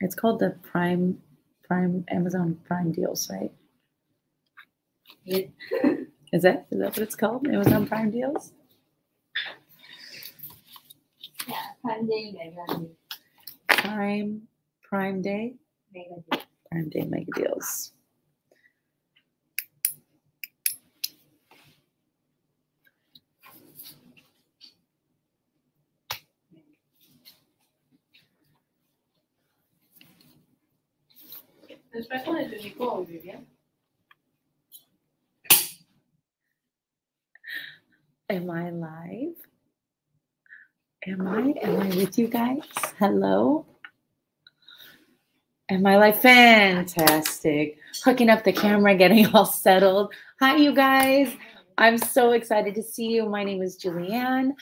It's called the Prime Prime Amazon Prime deals, right? Yeah. Is that is that what it's called? Amazon Prime deals? Yeah, Prime Day Mega Deal. Prime Prime Day? Mega Deal. Prime Day mega deals. De les demi-cours, on veut. Am I live? Am I? Am I with you guys? Hello? Am I live? Fantastic. Hooking up the camera, getting all settled. Hi, you guys. I'm so excited to see you. My name is Julianne.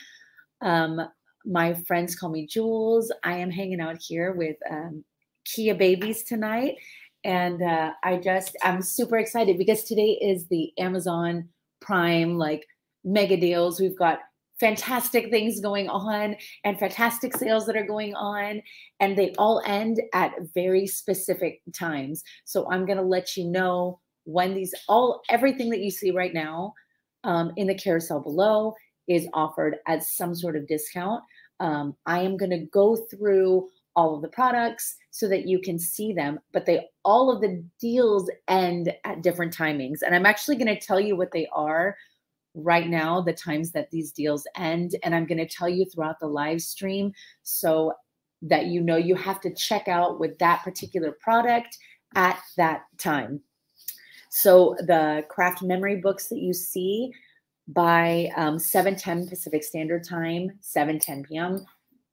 Um, my friends call me Jules. I am hanging out here with um, KeaBabies tonight. And uh, I just, I'm super excited because today is the Amazon Prime, like mega deals. We've got fantastic things going on and fantastic sales that are going on and they all end at very specific times so i'm going to let you know when these all everything that you see right now um, in the carousel below is offered at some sort of discount um, i am going to go through all of the products so that you can see them but they all of the deals end at different timings. And i'm actually going to tell you what they are right now the times that these deals end and i'm going to tell you throughout the live stream so that you know you have to check out with that particular product at that time. So the craft memory books that you see by um, 7.10 pacific standard time 7.10 p.m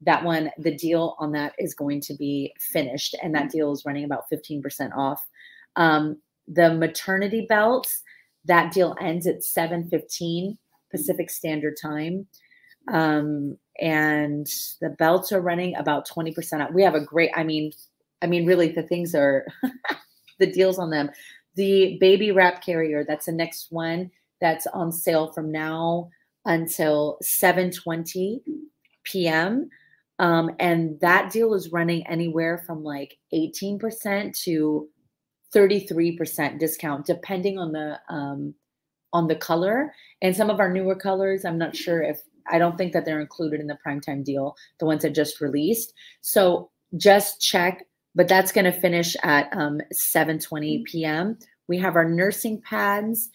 that one the deal on that is going to be finished and that deal is running about 15% off um, the maternity belts that deal ends at 7:15 Pacific Standard Time. Um, and the belts are running about 20% off. We have a great, I mean, I mean, really the things are the deals on them. The baby wrap carrier, that's the next one that's on sale from now until 7:20 p.m. Um, and that deal is running anywhere from like 18% to 33% discount, depending on the um, on the color. And some of our newer colors, I'm not sure if I don't think that they're included in the primetime deal, the ones that just released. So just check, but that's going to finish at um, 7:20 p.m. We have our nursing pads,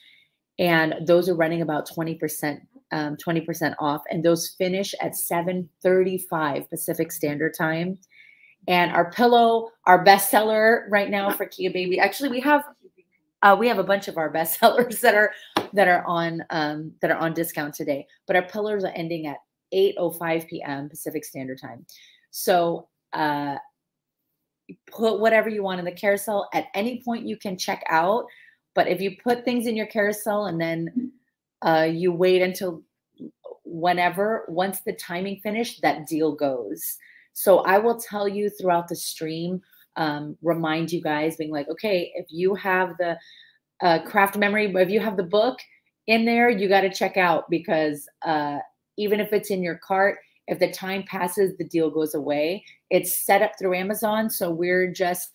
and those are running about 20%, um, 20% off, and those finish at 7:35 Pacific Standard Time. And our pillow, our bestseller right now for Kea Baby. Actually, we have uh, we have a bunch of our bestsellers that are that are on um, that are on discount today. But our pillars are ending at 8:05 p.m. Pacific Standard Time. So uh, put whatever you want in the carousel. At any point, you can check out. But if you put things in your carousel and then uh, you wait until whenever, once the timing finished, that deal goes. So I will tell you throughout the stream, um, remind you guys, being like, okay, if you have the uh, craft memory, if you have the book in there, you got to check out because uh, even if it's in your cart, if the time passes, the deal goes away. It's set up through Amazon. So we're just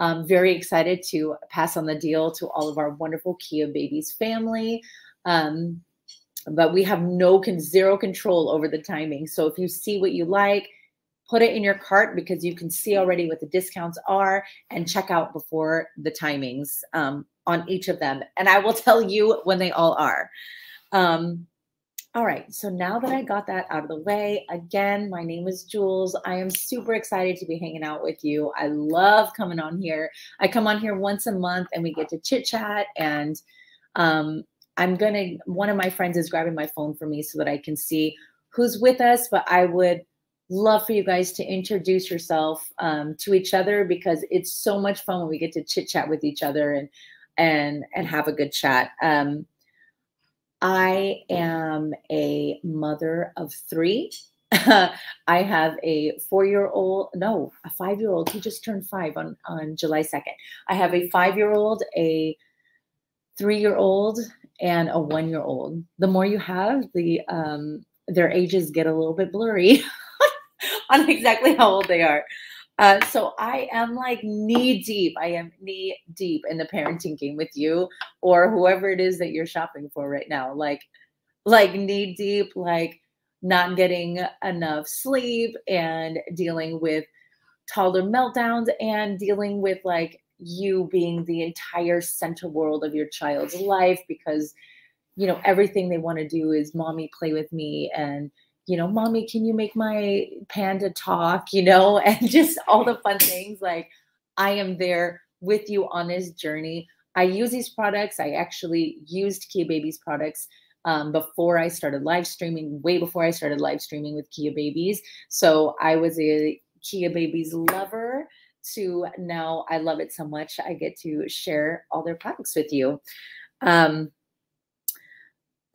um, very excited to pass on the deal to all of our wonderful KeaBabies family. Um, but we have no zero control over the timing. So if you see what you like, put it in your cart because you can see already what the discounts are and check out before the timings um, on each of them. And I will tell you when they all are. Um, all right, so now that I got that out of the way, again, my name is Jules. I am super excited to be hanging out with you. I love coming on here. I come on here once a month and we get to chit chat. And um, I'm to, one of my friends is grabbing my phone for me so that I can see who's with us, but I would love for you guys to introduce yourself um, to each other because it's so much fun when we get to chit chat with each other and and and have a good chat. Um, I am a mother of three. I have a four-year-old, no, a five-year-old. He just turned five on on July second. I have a five-year-old, a three-year-old, and a one-year-old. The more you have, the um, their ages get a little bit blurry. on exactly how old they are. Uh, so I am like knee deep. I am knee deep in the parenting game with you or whoever it is that you're shopping for right now. Like, like knee deep, like not getting enough sleep and dealing with toddler meltdowns and dealing with like you being the entire center world of your child's life because you know everything they want to do is mommy play with me and you know mommy can you make my panda talk? you know and just all the fun things like i am there with you on this journey. I use these products i actually used KeaBabies products um, before i started live streaming way before i started live streaming with KeaBabies so i was a KeaBabies lover to now I love it so much. I get to share all their products with you. Um,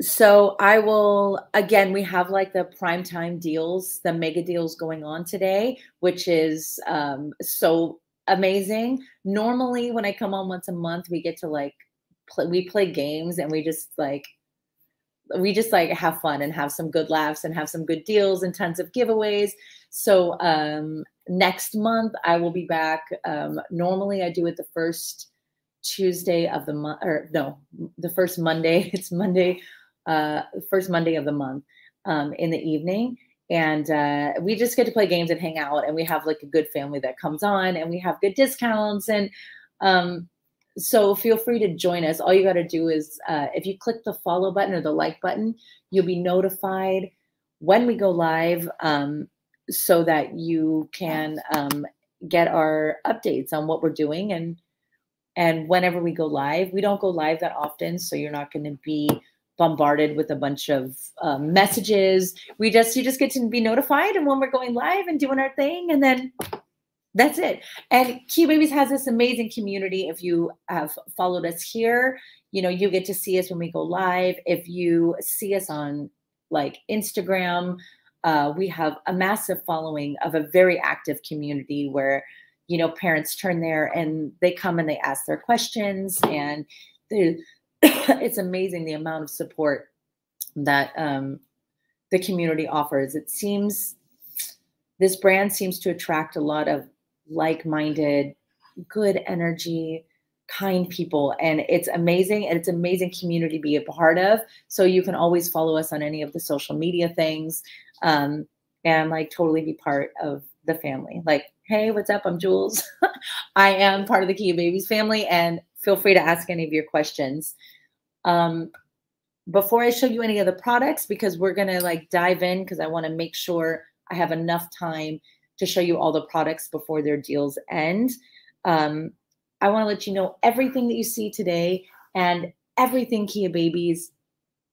so I will again. We have like the prime time deals, the mega deals going on today, which is um, so amazing. Normally, when I come on once a month, we get to like play, we play games and we just like we just like have fun and have some good laughs and have some good deals and tons of giveaways. So um, next month I will be back. Um, normally I do it the first Tuesday of the month, or no, the first Monday. It's Monday, uh, first Monday of the month um, in the evening. And uh, we just get to play games and hang out. And we have like a good family that comes on and we have good discounts. And um, so feel free to join us. All you got to do is uh, if you click the follow button or the like button, you'll be notified when we go live. Um, so that you can um, get our updates on what we're doing and and whenever we go live we don't go live that often so you're not going to be bombarded with a bunch of um, messages. We just you just get to be notified and when we're going live and doing our thing and then that's it. And KeaBabies has this amazing community. If you have followed us here you know you get to see us when we go live. If you see us on like instagram uh, we have a massive following of a very active community where you know parents turn there and they come and they ask their questions. And it's amazing the amount of support that um, the community offers. It seems this brand seems to attract a lot of like-minded good energy kind people. And it's amazing and it's amazing community to be a part of. So you can always follow us on any of the social media things um, and like totally be part of the family. Like, hey, what's up? I'm Jules. I am part of the KeaBabies family, and feel free to ask any of your questions. Um, before I show you any of the products, because we're gonna like dive in, because I want to make sure I have enough time to show you all the products before their deals end. Um, I want to let you know everything that you see today and everything KeaBabies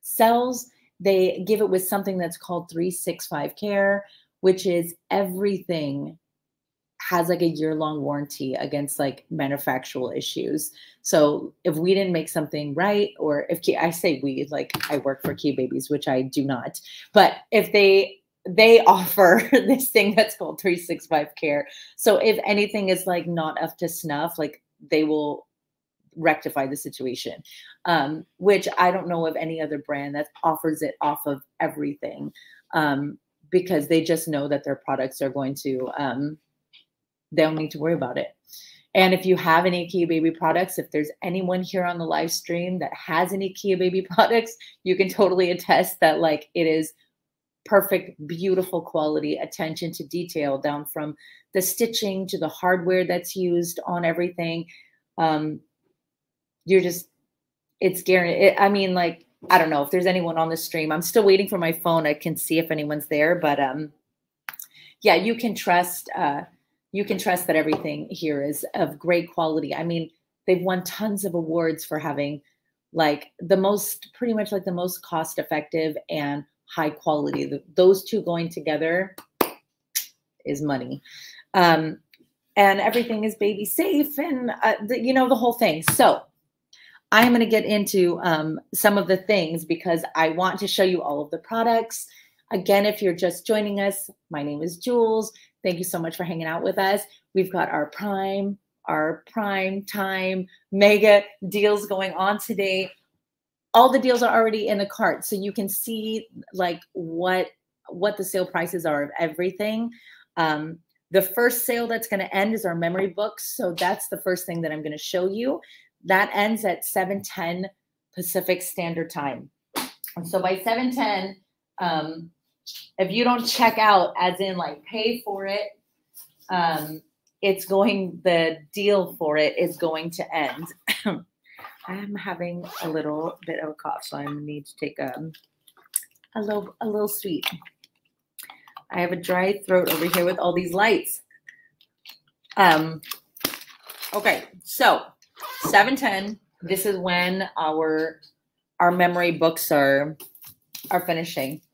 sells they give it with something that's called 365 care, which is everything has like a year long warranty against like manufactural issues. So if we didn't make something right, or if I say we, like I work for KeaBabies, which I do not, but if they they offer this thing that's called 365 care. So if anything is like not up to snuff, like they will rectify the situation, um, which I don't know of any other brand that offers it off of everything um, because they just know that their products are going to, um, they don't need to worry about it. And if you have any Kea Baby products, if there's anyone here on the live stream that has any Kea Baby products, you can totally attest that like it is perfect, beautiful quality, attention to detail down from the stitching to the hardware that's used on everything. Um, you're just it's guaranteed. I mean, like I don't know if there's anyone on the stream. I'm still waiting for my phone. I can see if anyone's there, but um, yeah, you can trust. Uh, you can trust that everything here is of great quality. I mean, they've won tons of awards for having like the most, pretty much like the most cost effective and high quality. The, those two going together is money. Um, and everything is baby safe and uh, the, you know the whole thing. So I'm going to get into um, some of the things because I want to show you all of the products. Again, if you're just joining us, my name is Jules. Thank you so much for hanging out with us. We've got our prime, our prime time mega deals going on today. All the deals are already in the cart, so you can see like what what the sale prices are of everything. Um, The first sale that's going to end is our memory books. So that's the first thing that I'm going to show you. That ends at 7:10 Pacific Standard Time. And so by 7:10, um, if you don't check out, as in like pay for it, um, it's going the deal for it is going to end. I'm having a little bit of a cough, so I need to take a a little a little sweet. I have a dry throat over here with all these lights. Um, okay, so 710. This is when our our memory books are are finishing.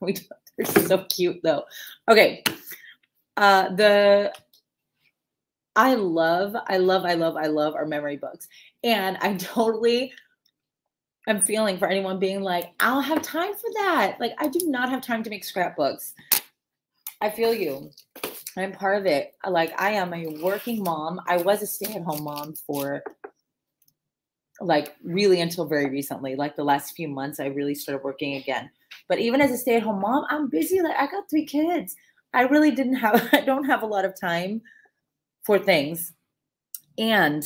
We they're so cute though. Okay. Uh the I love, I love, I love, I love our memory books. And I totally I'm feeling for anyone being like, I'll have time for that. Like, I do not have time to make scrapbooks. I feel you. I'm part of it. Like, I am a working mom. I was a stay at home mom for like really until very recently. Like, the last few months, I really started working again. But even as a stay at home mom, I'm busy. Like, I got three kids. I really didn't have, I don't have a lot of time for things. And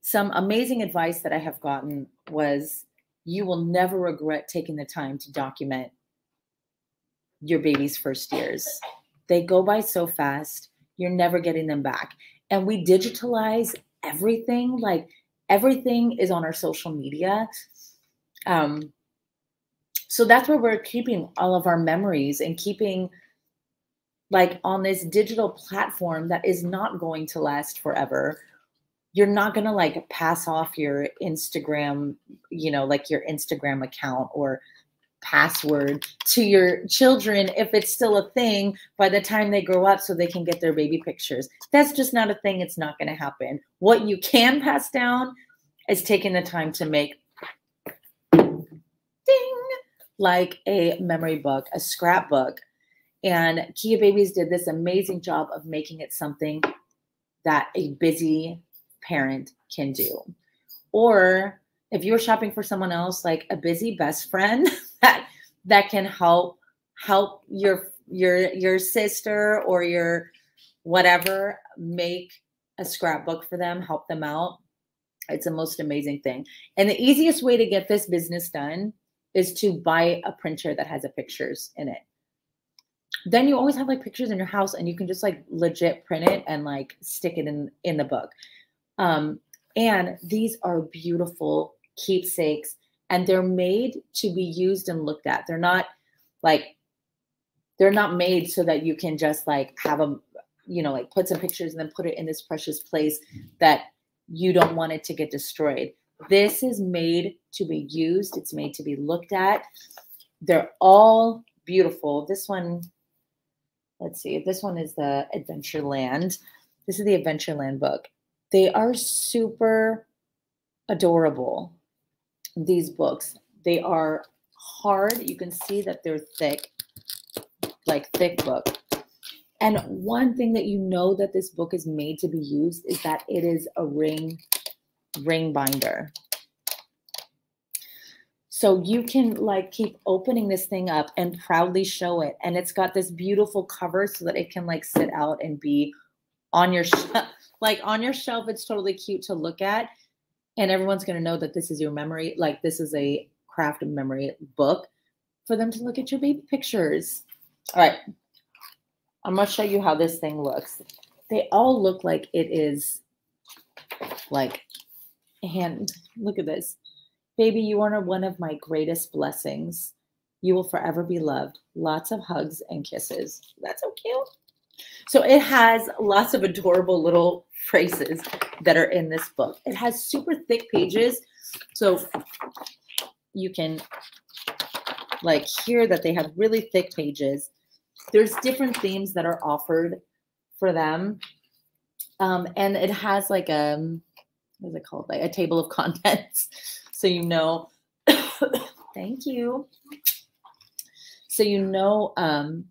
some amazing advice that I have gotten was you will never regret taking the time to document your baby's first years. They go by so fast, you're never getting them back. And we digitalize everything, like everything is on our social media. Um, so that's where we're keeping all of our memories and keeping like on this digital platform that is not going to last forever you're not going to like pass off your instagram you know like your instagram account or password to your children if it's still a thing by the time they grow up so they can get their baby pictures. That's just not a thing. It's not going to happen. What you can pass down is taking the time to make ding like a memory book a scrapbook. And KeaBabies did this amazing job of making it something that a busy parent can do. Or if you're shopping for someone else, like a busy best friend that that can help help your your your sister or your whatever make a scrapbook for them, help them out. It's the most amazing thing. And the easiest way to get this business done is to buy a printer that has a pictures in it then you always have like pictures in your house and you can just like legit print it and like stick it in in the book um and these are beautiful keepsakes and they're made to be used and looked at. They're not like they're not made so that you can just like have them you know like put some pictures and then put it in this precious place that you don't want it to get destroyed. This is made to be used. It's made to be looked at. They're all beautiful. This one let's see, this one is the Adventureland. This is the Adventureland book. They are super adorable, these books. They are hard. You can see that they're thick, like thick book. And one thing that you know that this book is made to be used is that it is a ring ring binder. So you can like keep opening this thing up and proudly show it. And it's got this beautiful cover so that it can like sit out and be on your like on your shelf. It's totally cute to look at. And everyone's going to know that this is your memory. Like this is a craft memory book for them to look at your baby pictures. All right. I'm going to show you how this thing looks. They all look like it is like hand. Look at this Baby, you are one of my greatest blessings. You will forever be loved. Lots of hugs and kisses. That's so cute. So it has lots of adorable little phrases that are in this book. It has super thick pages. So you can like hear that they have really thick pages. There's different themes that are offered for them. Um, and it has like a, um, what is it called? Like a table of contents so you know thank you so you know um,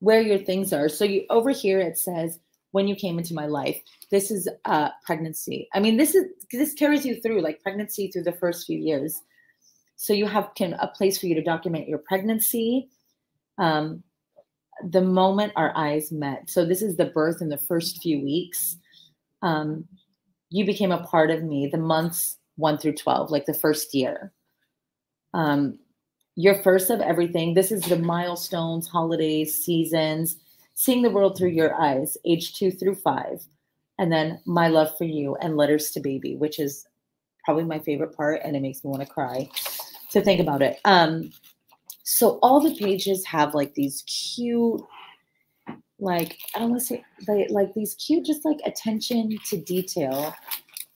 where your things are so you over here it says when you came into my life this is uh, pregnancy i mean this is this carries you through like pregnancy through the first few years so you have can a place for you to document your pregnancy um, the moment our eyes met. So this is the birth in the first few weeks. Um, you became a part of me the months one through 12, like the first year. Um, you're first of everything. This is the milestones, holidays, seasons, seeing the world through your eyes, age two through five. And then my love for you and letters to baby, which is probably my favorite part. And it makes me want to cry to think about it. Um, so all the pages have like these cute, like, I don't want to say, like, like these cute, just like attention to detail.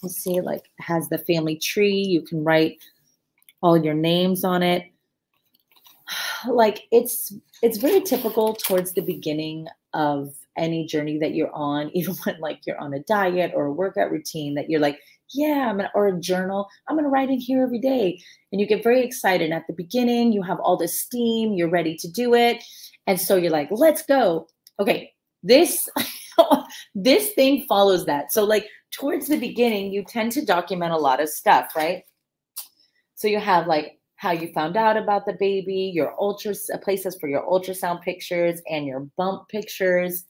You see, like, has the family tree. You can write all your names on it like it's it's very typical towards the beginning of any journey that you're on even when like you're on a diet or a workout routine that you're like yeah i'm gonna or a journal i'm gonna write in here every day. And you get very excited. At the beginning you have all this steam you're ready to do it. And so you're like let's go. Okay this this thing follows that. So like towards the beginning you tend to document a lot of stuff right? So you have like how you found out about the baby, your ultra uh, places for your ultrasound pictures and your bump pictures.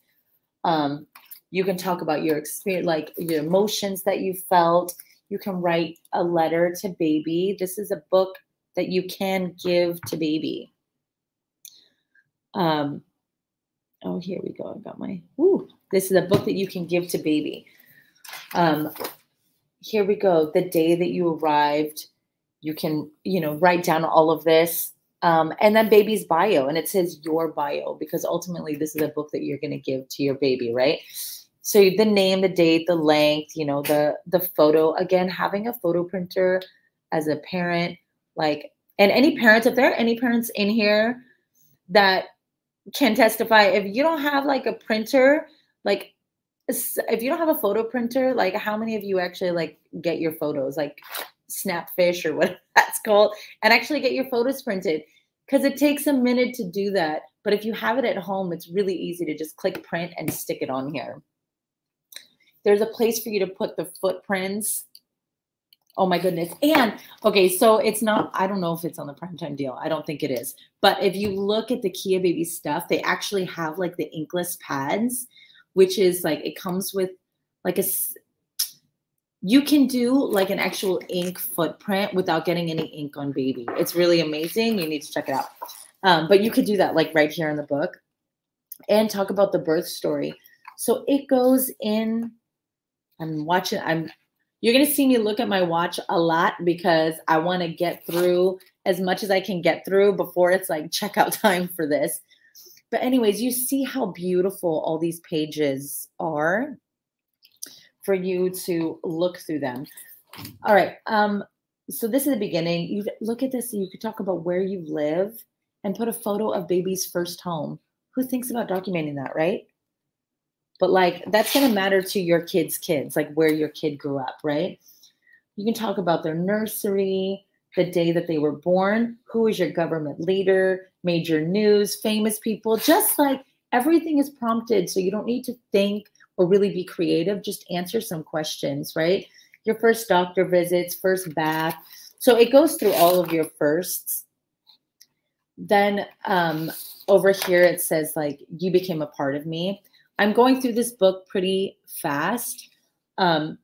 Um, you can talk about your experience, like your emotions that you felt. You can write a letter to baby. This is a book that you can give to baby. Um, oh, here we go. I got my, ooh, this is a book that you can give to baby. Um, here we go. The day that you arrived you can you know write down all of this um, and then baby's bio and it says your bio because ultimately this is a book that you're going to give to your baby right? So the name the date the length you know the the photo again having a photo printer as a parent like and any parents if there are any parents in here that can testify if you don't have like a printer like if you don't have a photo printer like how many of you actually like get your photos? Like Snapfish or what that's called, and actually get your photos printed because it takes a minute to do that. But if you have it at home, it's really easy to just click print and stick it on here. There's a place for you to put the footprints. Oh my goodness. And okay, so it's not, I don't know if it's on the primetime deal. I don't think it is. But if you look at the Kea Baby stuff, they actually have like the inkless pads, which is like it comes with like a you can do like an actual ink footprint without getting any ink on baby. It's really amazing. You need to check it out. Um, but you could do that like right here in the book and talk about the birth story. So it goes in. I'm watching. I'm. You're gonna see me look at my watch a lot because I want to get through as much as I can get through before it's like checkout time for this. But anyways, you see how beautiful all these pages are for you to look through them. All right. Um, so this is the beginning. You look at this, you could talk about where you live and put a photo of baby's first home. Who thinks about documenting that, right? But like that's gonna matter to your kids' kids, like where your kid grew up, right? You can talk about their nursery, the day that they were born, who is your government leader, major news, famous people, just like everything is prompted. So you don't need to think or really be creative, just answer some questions, right? Your first doctor visits, first bath. So it goes through all of your firsts. Then um, over here it says like you became a part of me. I'm going through this book pretty fast. Um,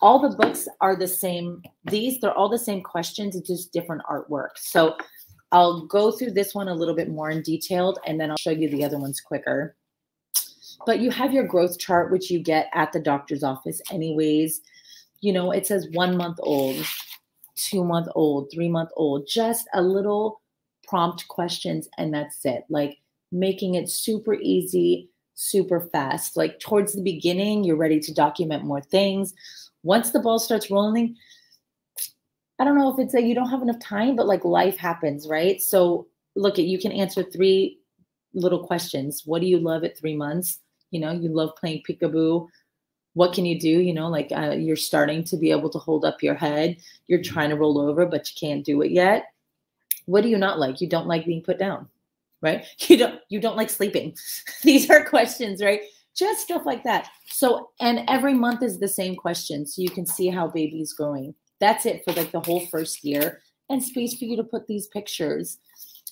all the books are the same. These, they're all the same questions. It's just different artwork. So I'll go through this one a little bit more in detailed and then I'll show you the other ones quicker. But you have your growth chart, which you get at the doctor's office, anyways. You know, it says one month old, two month old, three month old, just a little prompt questions, and that's it. Like making it super easy, super fast. Like towards the beginning, you're ready to document more things. Once the ball starts rolling, I don't know if it's that you don't have enough time, but like life happens, right? So look at you can answer three little questions. What do you love at three months? You know, you love playing peekaboo. What can you do? You know, like uh, you're starting to be able to hold up your head. You're trying to roll over, but you can't do it yet. What do you not like? You don't like being put down, right? You don't you don't like sleeping. These are questions, right? Just stuff like that. So, and every month is the same question, so you can see how baby's growing. That's it for like the whole first year, and space for you to put these pictures.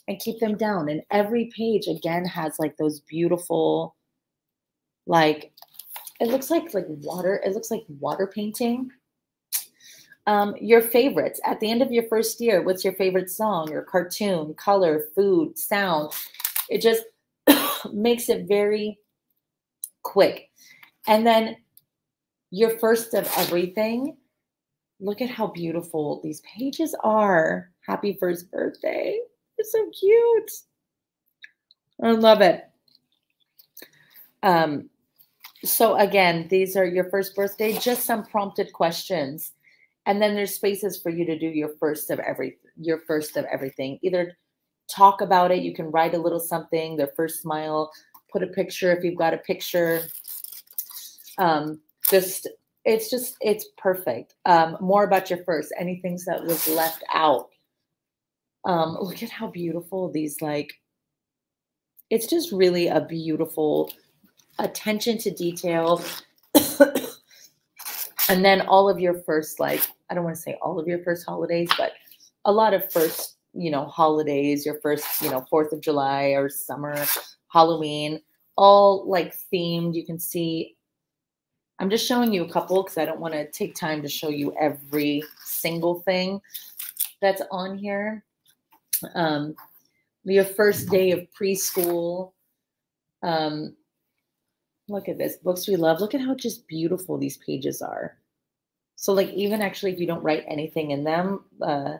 and keep them down. And every page again has like those beautiful, like it looks like like water. It looks like water painting. Um, your favorites at the end of your first year. What's your favorite song or cartoon, color, food, sound? It just makes it very quick. And then your first of everything. Look at how beautiful these pages are. Happy first birthday. It's so cute. I love it. Um, so again, these are your first birthday, just some prompted questions. And then there's spaces for you to do your first of every your first of everything. Either talk about it, you can write a little something, their first smile, put a picture if you've got a picture. Um, just it's just it's perfect. Um, more about your first, anything that was left out. Um, look at how beautiful these like. It's just really a beautiful attention to detail. and then all of your first like I don't want to say all of your first holidays, but a lot of first, you know, holidays, your first, you know, 4th of July or summer, Halloween, all like themed. You can see I'm just showing you a couple because I don't want to take time to show you every single thing that's on here. Um, your first day of preschool. Um, look at this. Books we love. Look at how just beautiful these pages are. So like even actually if you don't write anything in them, uh,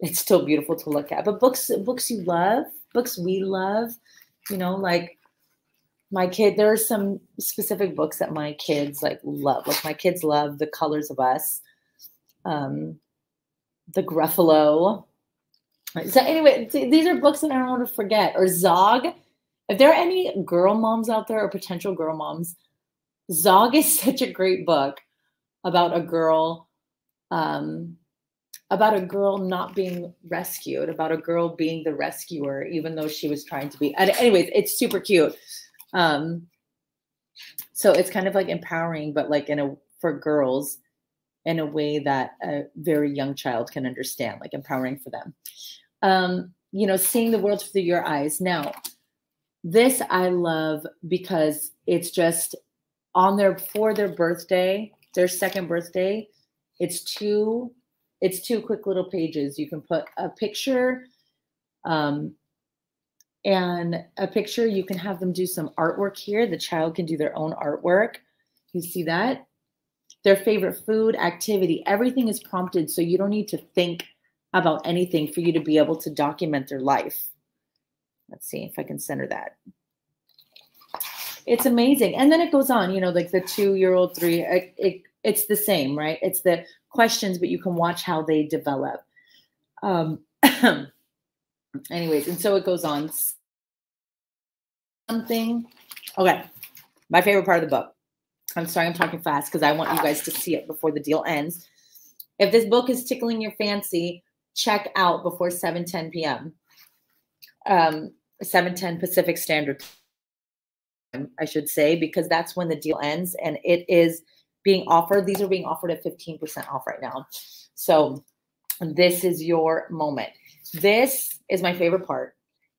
it's still beautiful to look at. But books, books you love, books we love, you know, like my kid, there are some specific books that my kids like love. Like my kids love The Colors of Us, um, The Gruffalo. So anyway, these are books that I don't want to forget. Or Zog. If there are any girl moms out there or potential girl moms, Zog is such a great book about a girl, um, about a girl not being rescued, about a girl being the rescuer, even though she was trying to be. Anyways, it's super cute. Um, so it's kind of like empowering, but like in a for girls in a way that a very young child can understand, like empowering for them. Um, you know, seeing the world through your eyes. Now, this I love because it's just on their for their birthday, their second birthday. It's two, it's two quick little pages. You can put a picture, um, and a picture, you can have them do some artwork here. The child can do their own artwork. You see that? Their favorite food, activity, everything is prompted. So you don't need to think about anything for you to be able to document their life. Let's see if I can center that. It's amazing. And then it goes on, you know, like the two year old, three, it, it, it's the same, right? It's the questions, but you can watch how they develop. Um, anyways, and so it goes on something. Okay. My favorite part of the book. I'm sorry I'm talking fast because I want you guys to see it before the deal ends. If this book is tickling your fancy, check out before 7 10 p.m. Um, 7 10 Pacific Standard Time, I should say, because that's when the deal ends and it is being offered. These are being offered at 15% off right now. So this is your moment. This is my favorite part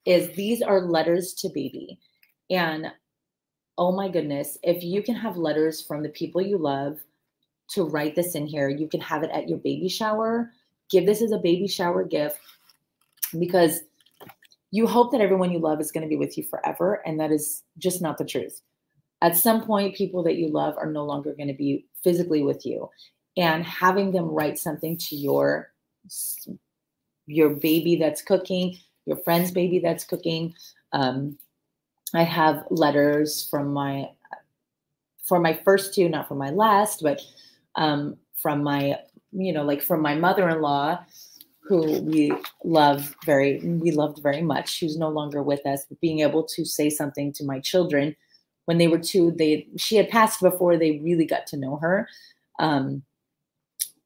is these are letters to baby. And oh my goodness, if you can have letters from the people you love to write this in here, you can have it at your baby shower. Give this as a baby shower gift because you hope that everyone you love is going to be with you forever. And that is just not the truth. At some point, people that you love are no longer going to be physically with you. And having them write something to your your baby that's cooking, your friend's baby that's cooking, um, I have letters from my for my first two, not for my last, but um, from my, you know, like from my mother-in-law, who we love very, we loved very much. Who's no longer with us, being able to say something to my children when they were two, they she had passed before they really got to know her, um,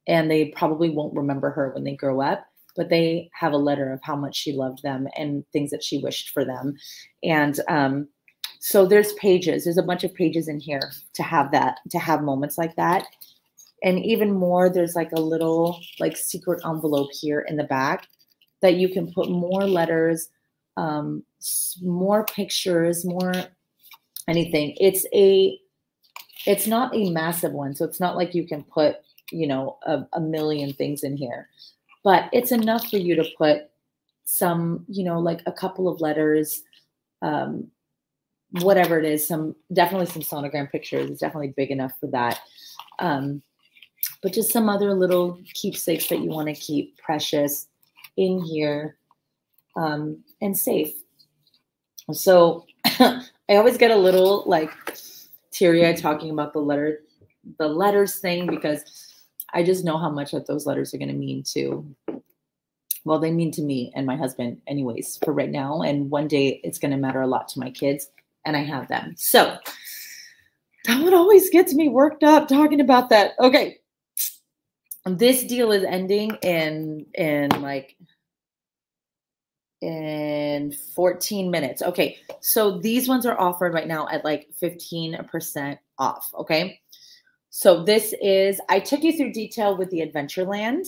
and they probably won't remember her when they grow up but they have a letter of how much she loved them and things that she wished for them. And um, so there's pages, there's a bunch of pages in here to have that, to have moments like that. And even more, there's like a little like secret envelope here in the back that you can put more letters, um, more pictures, more anything. It's a it's not a massive one, so it's not like you can put you know a, a million things in here, but it's enough for you to put some you know like a couple of letters, um, whatever it is. Some definitely some sonogram pictures. It's definitely big enough for that. Um, but just some other little keepsakes that you want to keep precious in here um, and safe. So I always get a little like teary eyed talking about the letter, the letters thing because I just know how much that those letters are going to mean to. Well, they mean to me and my husband, anyways, for right now. And one day it's going to matter a lot to my kids, and I have them. So that one always gets me worked up talking about that. Okay. This deal is ending in in like in 14 minutes. Okay. So these ones are offered right now at like 15% off. Okay. So this is, I took you through detail with the Adventureland.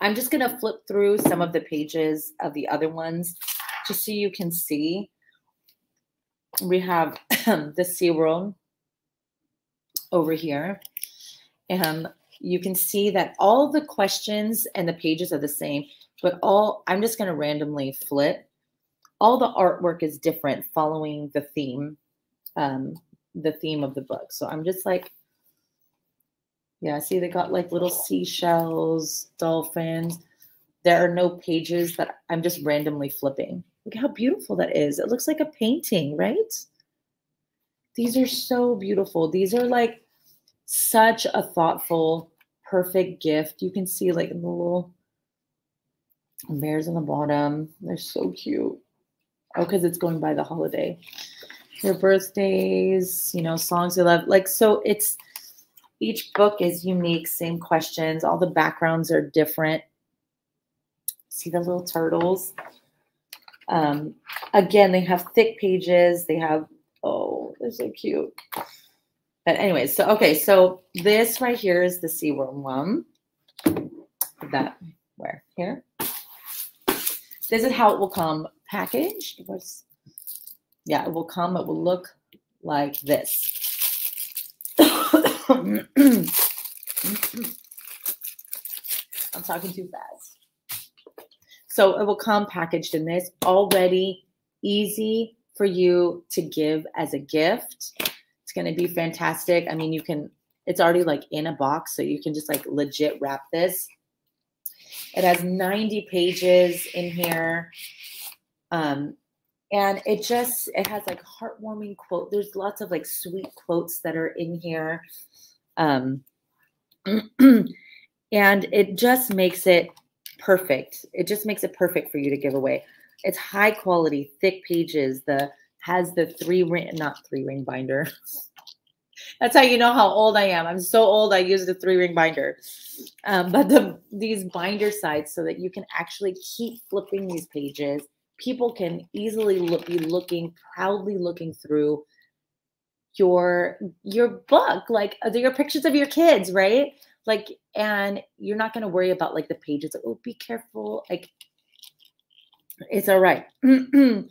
I'm just going to flip through some of the pages of the other ones just so you can see. We have the SeaWorld over here. And you can see that all the questions and the pages are the same, but all I'm just going to randomly flip. All the artwork is different following the theme, um, the theme of the book. So I'm just like, yeah, see, they got like little seashells, dolphins. There are no pages that I'm just randomly flipping. Look how beautiful that is. It looks like a painting, right? These are so beautiful. These are like such a thoughtful, perfect gift. You can see like the little bears on the bottom. They're so cute. Oh, because it's going by the holiday. Their birthdays, you know, songs they love. Like, so it's each book is unique, same questions. All the backgrounds are different. See the little turtles? Um, again, they have thick pages. They have, oh, they're so cute. But anyways, so okay, so this right here is the SeaWorld one. That where here. This is how it will come packaged. What's yeah, it will come, it will look like this. I'm talking too fast. So it will come packaged in this already easy for you to give as a gift. Going to be fantastic. I mean, you can, it's already like in a box, so you can just like legit wrap this. It has 90 pages in here. Um, and it just, it has like heartwarming quote. There's lots of like sweet quotes that are in here. Um, and it just makes it perfect. It just makes it perfect for you to give away. It's high quality, thick pages. The has the three ring, not three ring binder. That's how you know how old I am. I'm so old. I use the three ring binder, um, but the these binder sides so that you can actually keep flipping these pages. People can easily look, be looking proudly looking through your your book, like uh, your pictures of your kids, right? Like, and you're not going to worry about like the pages. Like, oh, be careful. Like, it's all right.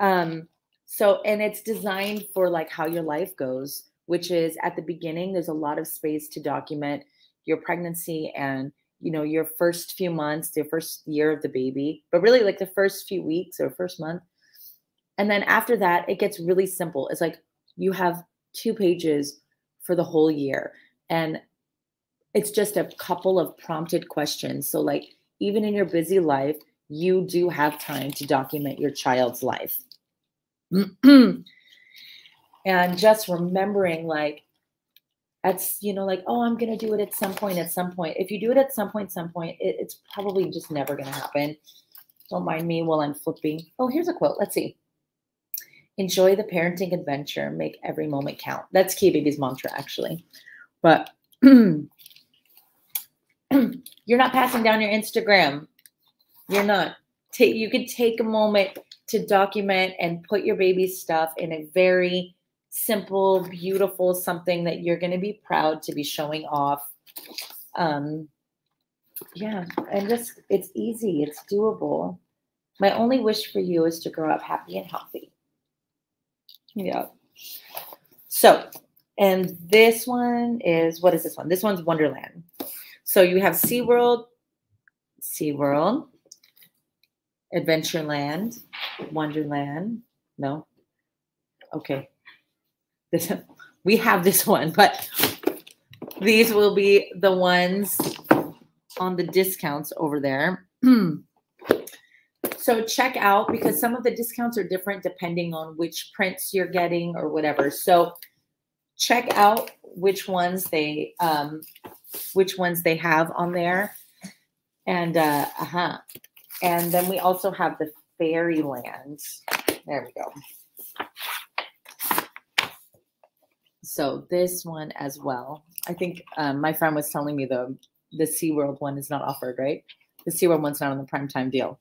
um, so, and it's designed for like how your life goes, which is at the beginning, there's a lot of space to document your pregnancy and you know your first few months, the first year of the baby, but really like the first few weeks or first month. And then after that, it gets really simple. It's like you have two pages for the whole year. And it's just a couple of prompted questions. So, like, even in your busy life, you do have time to document your child's life. and just remembering, like, that's, you know, like, oh, I'm to do it at some point, at some point. If you do it at some point, some point, it, it's probably just never to happen. Don't mind me while I'm flipping. Oh, here's a quote. Let's see. Enjoy the parenting adventure. Make every moment count. That's Kea Baby's mantra, actually. But you're not passing down your Instagram. You're not. You could take a moment to document and put your baby's stuff in a very simple, beautiful something that you're going to be proud to be showing off. Um, yeah, and just it's easy, it's doable. My only wish for you is to grow up happy and healthy. Yeah. So, and this one is what is this one? This one's Wonderland. So you have SeaWorld, SeaWorld, Adventureland, Wonderland. No. Okay. This we have this one, but these will be the ones on the discounts over there. so check out because some of the discounts are different depending on which prints you're getting or whatever. So check out which ones they um which ones they have on there. And uh uh-huh. And then we also have the Fairylands. There we go. So this one as well. I think um, my friend was telling me the the SeaWorld one is not offered, right? The SeaWorld one's not on the prime time deal.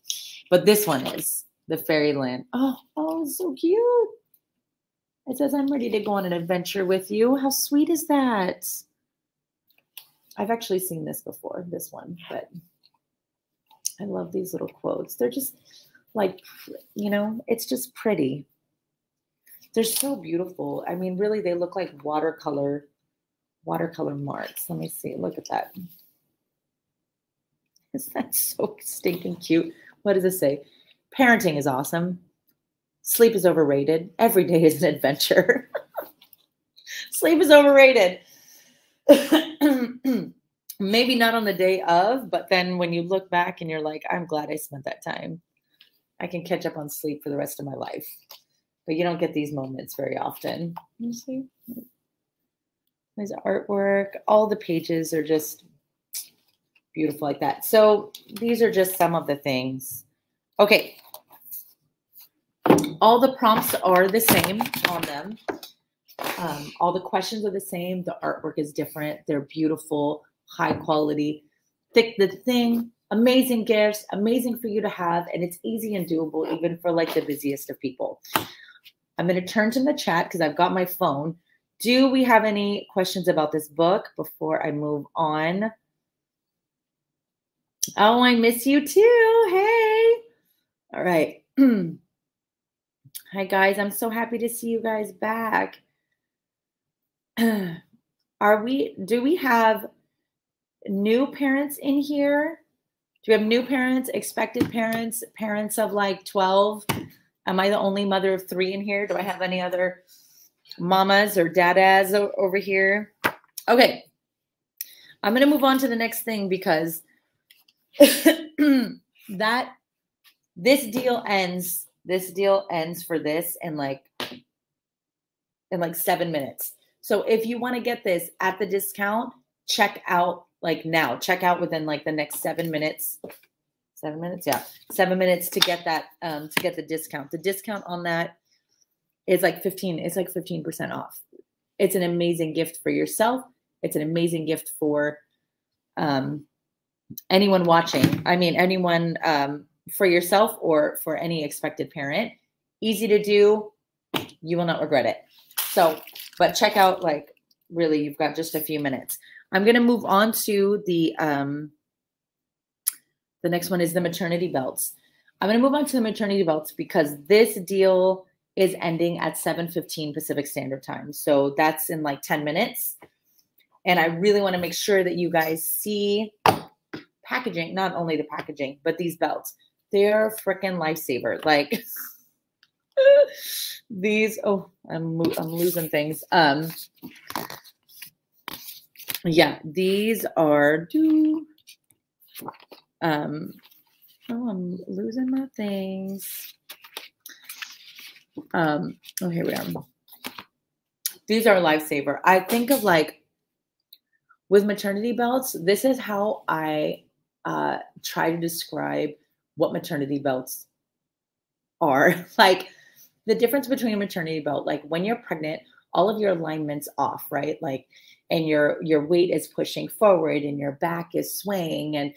But this one is the Fairyland. Oh, oh, so cute. It says, I'm ready to go on an adventure with you. How sweet is that? I've actually seen this before, this one, but I love these little quotes. They're just like, you know, it's just pretty. They're so beautiful. I mean, really, they look like watercolor, watercolor marks. Let me see. Look at that. Is that so stinking cute? What does it say? Parenting is awesome. Sleep is overrated. Every day is an adventure. Sleep is overrated. Maybe not on the day of, but then when you look back and you're like, I'm glad I spent that time. I can catch up on sleep for the rest of my life. But you don't get these moments very often. You see? There's artwork. All the pages are just beautiful like that. So these are just some of the things. Okay. All the prompts are the same on them. Um, all the questions are the same. The artwork is different. They're beautiful, high quality. Thick the thing, amazing gifts, amazing for you to have, and it's easy and doable even for like the busiest of people. I'm going to turn to the chat because I've got my phone. Do we have any questions about this book before I move on? Oh, I miss you too. Hey. All right. Hi, guys. I'm so happy to see you guys back. Are we, do we have new parents in here? Do we have new parents, expected parents, parents of like 12? Am I the only mother of three in here? Do I have any other mamas or dadas over here? Okay. I'm going to move on to the next thing because that this deal ends this deal ends for this in like in like seven minutes so if you want to get this at the discount check out like now check out within like the next seven minutes seven minutes yeah seven minutes to get that um to get the discount the discount on that is like 15 it's like 15% off it's an amazing gift for yourself it's an amazing gift for um anyone watching, I mean, anyone um, for yourself or for any expected parent. Easy to do. You will not regret it. So, but check out like really, you've got just a few minutes. I'm going to move on to the um, the next one is the maternity belts. I'm going to move on to the maternity belts because this deal is ending at 7:15 Pacific Standard Time. So that's in like 10 minutes. And I really want to make sure that you guys see packaging, not only the packaging, but these belts. They're freaking lifesaver. Like these, oh, I'm I'm losing things. Um yeah, these are do um oh I'm losing my things. Um, oh here we are. These are a lifesaver. I think of like with maternity belts, this is how I uh, try to describe what maternity belts are. like the difference between a maternity belt, like when you're pregnant, all of your alignments off, right? Like, and your your weight is pushing forward, and your back is swaying. And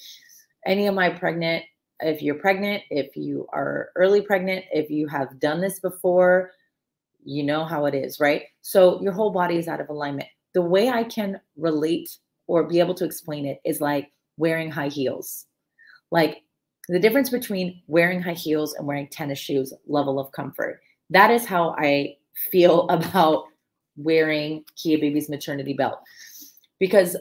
any of my pregnant, if you're pregnant, if you are early pregnant, if you have done this before, you know how it is, right? So your whole body is out of alignment. The way I can relate or be able to explain it is like wearing high heels. Like the difference between wearing high heels and wearing tennis shoes, level of comfort. That is how I feel about wearing Kea Baby's maternity belt. Because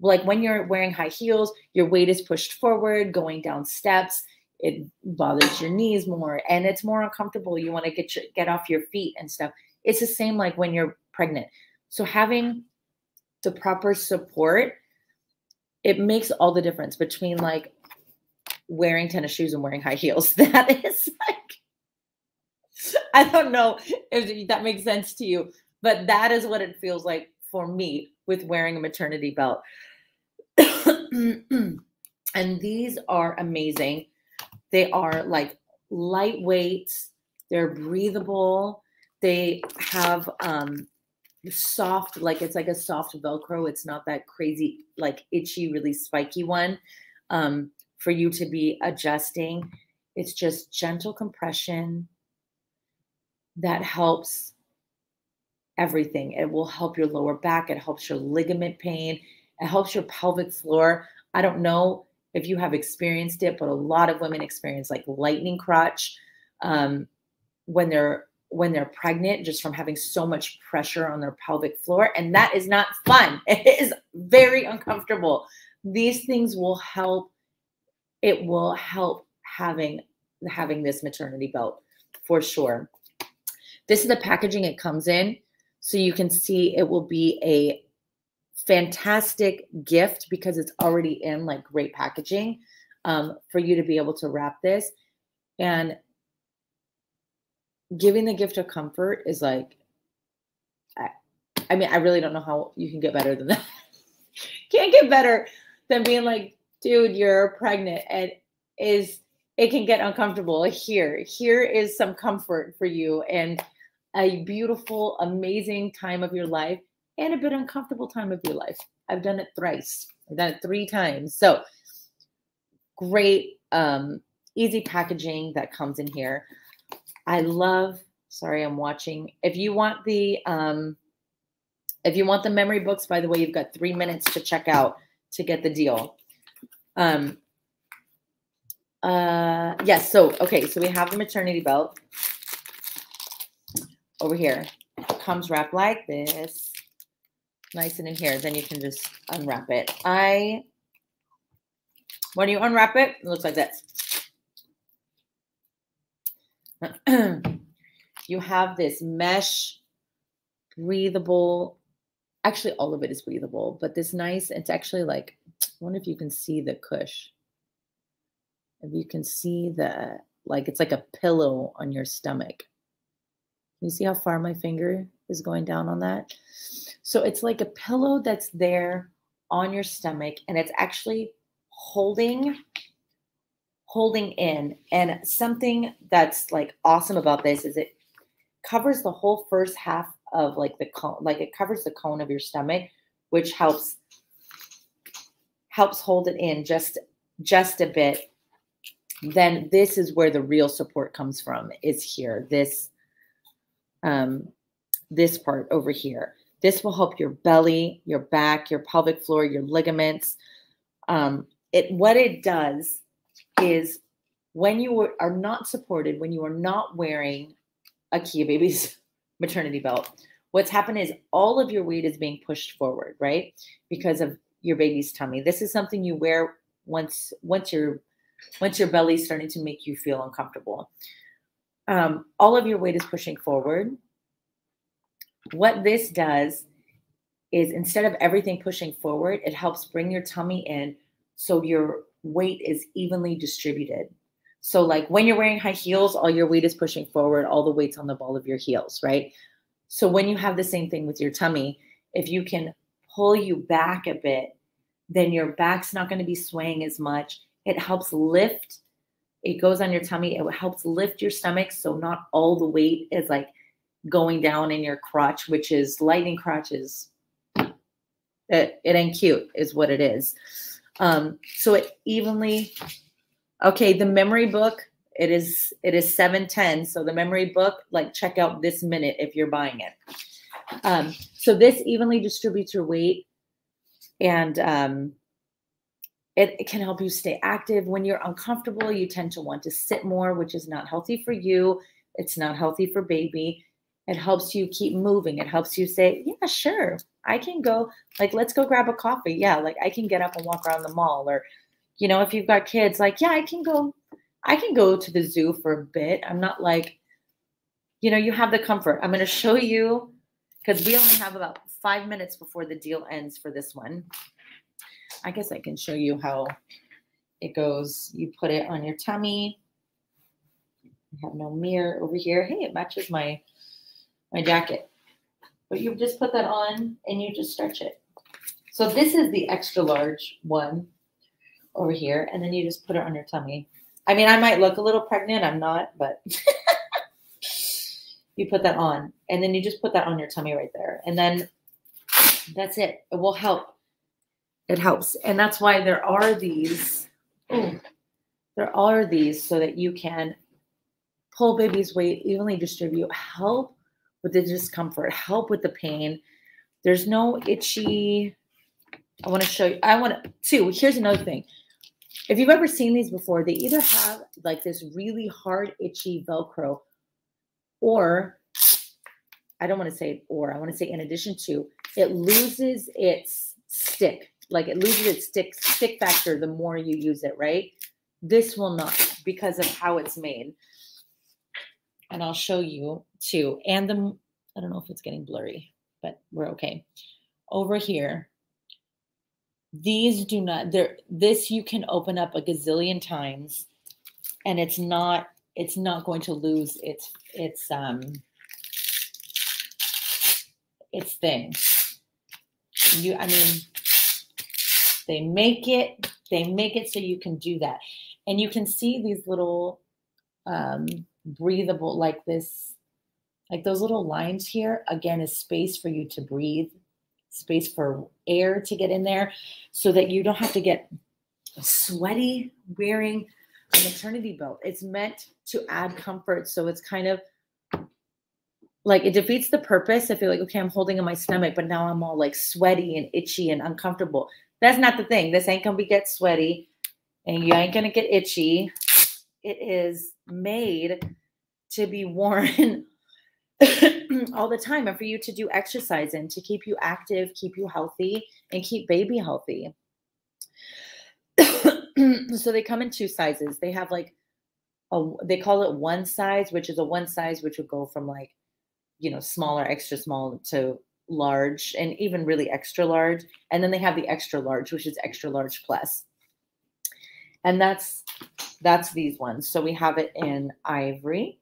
like when you're wearing high heels, your weight is pushed forward, going down steps. It bothers your knees more and it's more uncomfortable. You want to get your, get off your feet and stuff. It's the same like when you're pregnant. So having the proper support, it makes all the difference between like wearing tennis shoes and wearing high heels. That is like I don't know if that makes sense to you, but that is what it feels like for me with wearing a maternity belt. and these are amazing. They are like lightweight, they're breathable, they have um soft, like it's like a soft Velcro. It's not that crazy, like itchy, really spiky one um, for you to be adjusting. It's just gentle compression that helps everything. It will help your lower back. It helps your ligament pain. It helps your pelvic floor. I don't know if you have experienced it, but a lot of women experience like lightning crotch um, when they're when they're pregnant, just from having so much pressure on their pelvic floor, and that is not fun. It is very uncomfortable. These things will help. It will help having having this maternity belt for sure. This is the packaging it comes in. So you can see it will be a fantastic gift because it's already in like great packaging um, for you to be able to wrap this. And giving the gift of comfort is like, I, I mean, I really don't know how you can get better than that. Can't get better than being like, dude, you're pregnant and is it can get uncomfortable here. Here is some comfort for you. And a beautiful, amazing time of your life and a bit uncomfortable time of your life. I've done it thrice. I've done it three times. So great, um, easy packaging that comes in here. I love, sorry, I'm watching. If you want the, um, if you want the memory books, by the way, you've got three minutes to check out to get the deal. Um, uh, yes. So, okay. So we have the maternity belt over here. comes wrapped like this, nice and in here. Then you can just unwrap it. I, when you unwrap it, it looks like this. you have this mesh, breathable, actually all of it is breathable, but this nice, it's actually like, I wonder if you can see the cush. If you can see the, like, it's like a pillow on your stomach. You see how far my finger is going down on that? So it's like a pillow that's there on your stomach and it's actually holding holding in. And something that's like awesome about this is it covers the whole first half of like the cone like it covers the cone of your stomach which helps helps hold it in just just a bit. Then this is where the real support comes from is here. This um, this part over here. This will help your belly, your back, your pelvic floor, your ligaments. Um, it what it does is when you are not supported, when you are not wearing a Kea Baby's maternity belt, what's happened is all of your weight is being pushed forward, right? Because of your baby's tummy. This is something you wear once once your once your belly's starting to make you feel uncomfortable um, all of your weight is pushing forward. What this does is instead of everything pushing forward, it helps bring your tummy in so your weight is evenly distributed. So, like when you're wearing high heels, all your weight is pushing forward, all the weight's on the ball of your heels, right? So, when you have the same thing with your tummy, if you can pull you back a bit, then your back's not going to be swaying as much. It helps lift it goes on your tummy. It helps lift your stomach so not all the weight is like going down in your crotch, which is lightning crotches. It, it ain't cute, is what it is. Um, so it evenly. Okay, the memory book. It is it is seven ten. So the memory book, like check out this minute if you're buying it. Um, so this evenly distributes your weight, and um, it, can help you stay active. When you're uncomfortable, you tend to want to sit more, which is not healthy for you. It's not healthy for baby. It helps you keep moving. It helps you say, yeah, sure, I can go. Like, let's go grab a coffee. Yeah, like I can get up and walk around the mall. Or, you know, if you've got kids, like, yeah, I can go. I can go to the zoo for a bit. I'm not like, you know, you have the comfort. I'm going to show you because we only have about five minutes before the deal ends for this one. I guess I can show you how it goes. You put it on your tummy. I have no mirror over here. Hey, it matches my my jacket. But you just put that on and you just stretch it. So this is the extra large one over here, and then you just put it on your tummy. I mean, I might look a little pregnant. I'm not, but you put that on, and then you just put that on your tummy right there, and then that's it. It will help. It helps, and that's why there are these. Oh, there are these so that you can pull baby's weight evenly distribute, help with the discomfort, help with the pain. There's no itchy. I want to show you. I want to, too. Here's another thing. If you've ever seen these before, they either have like this really hard, itchy Velcro, or I don't want to say or, I want to say in addition to, it loses its stick. Like it loses its stick stick factor the more you use it, right? This will not because of how it's made and I'll show you too. And the, I don't know if it's getting blurry, but we're okay. Over here, these do not, there, this you can open up a gazillion times and it's not, it's not going to lose its, its, um, its thing. You, I mean, they make it, they make it so you can do that. And you can see these little, um, breathable, like this, like those little lines here, again, is space for you to breathe, space for air to get in there so that you don't have to get sweaty wearing a maternity belt. It's meant to add comfort. So it's kind of like it defeats the purpose if you're like, okay, I'm holding in my stomach, but now I'm all like sweaty and itchy and uncomfortable. That's not the thing. This ain't gonna get sweaty and you ain't gonna get itchy. It is made to be worn all the time and for you to do exercise and to keep you active, keep you healthy, and keep baby healthy. so they come in two sizes. They have like a they call it one size, which is a one size which would go from like you know smaller, extra small to large and even really extra large. And then they have the extra large, which is extra large plus. And that's that's these ones. So we have it in ivory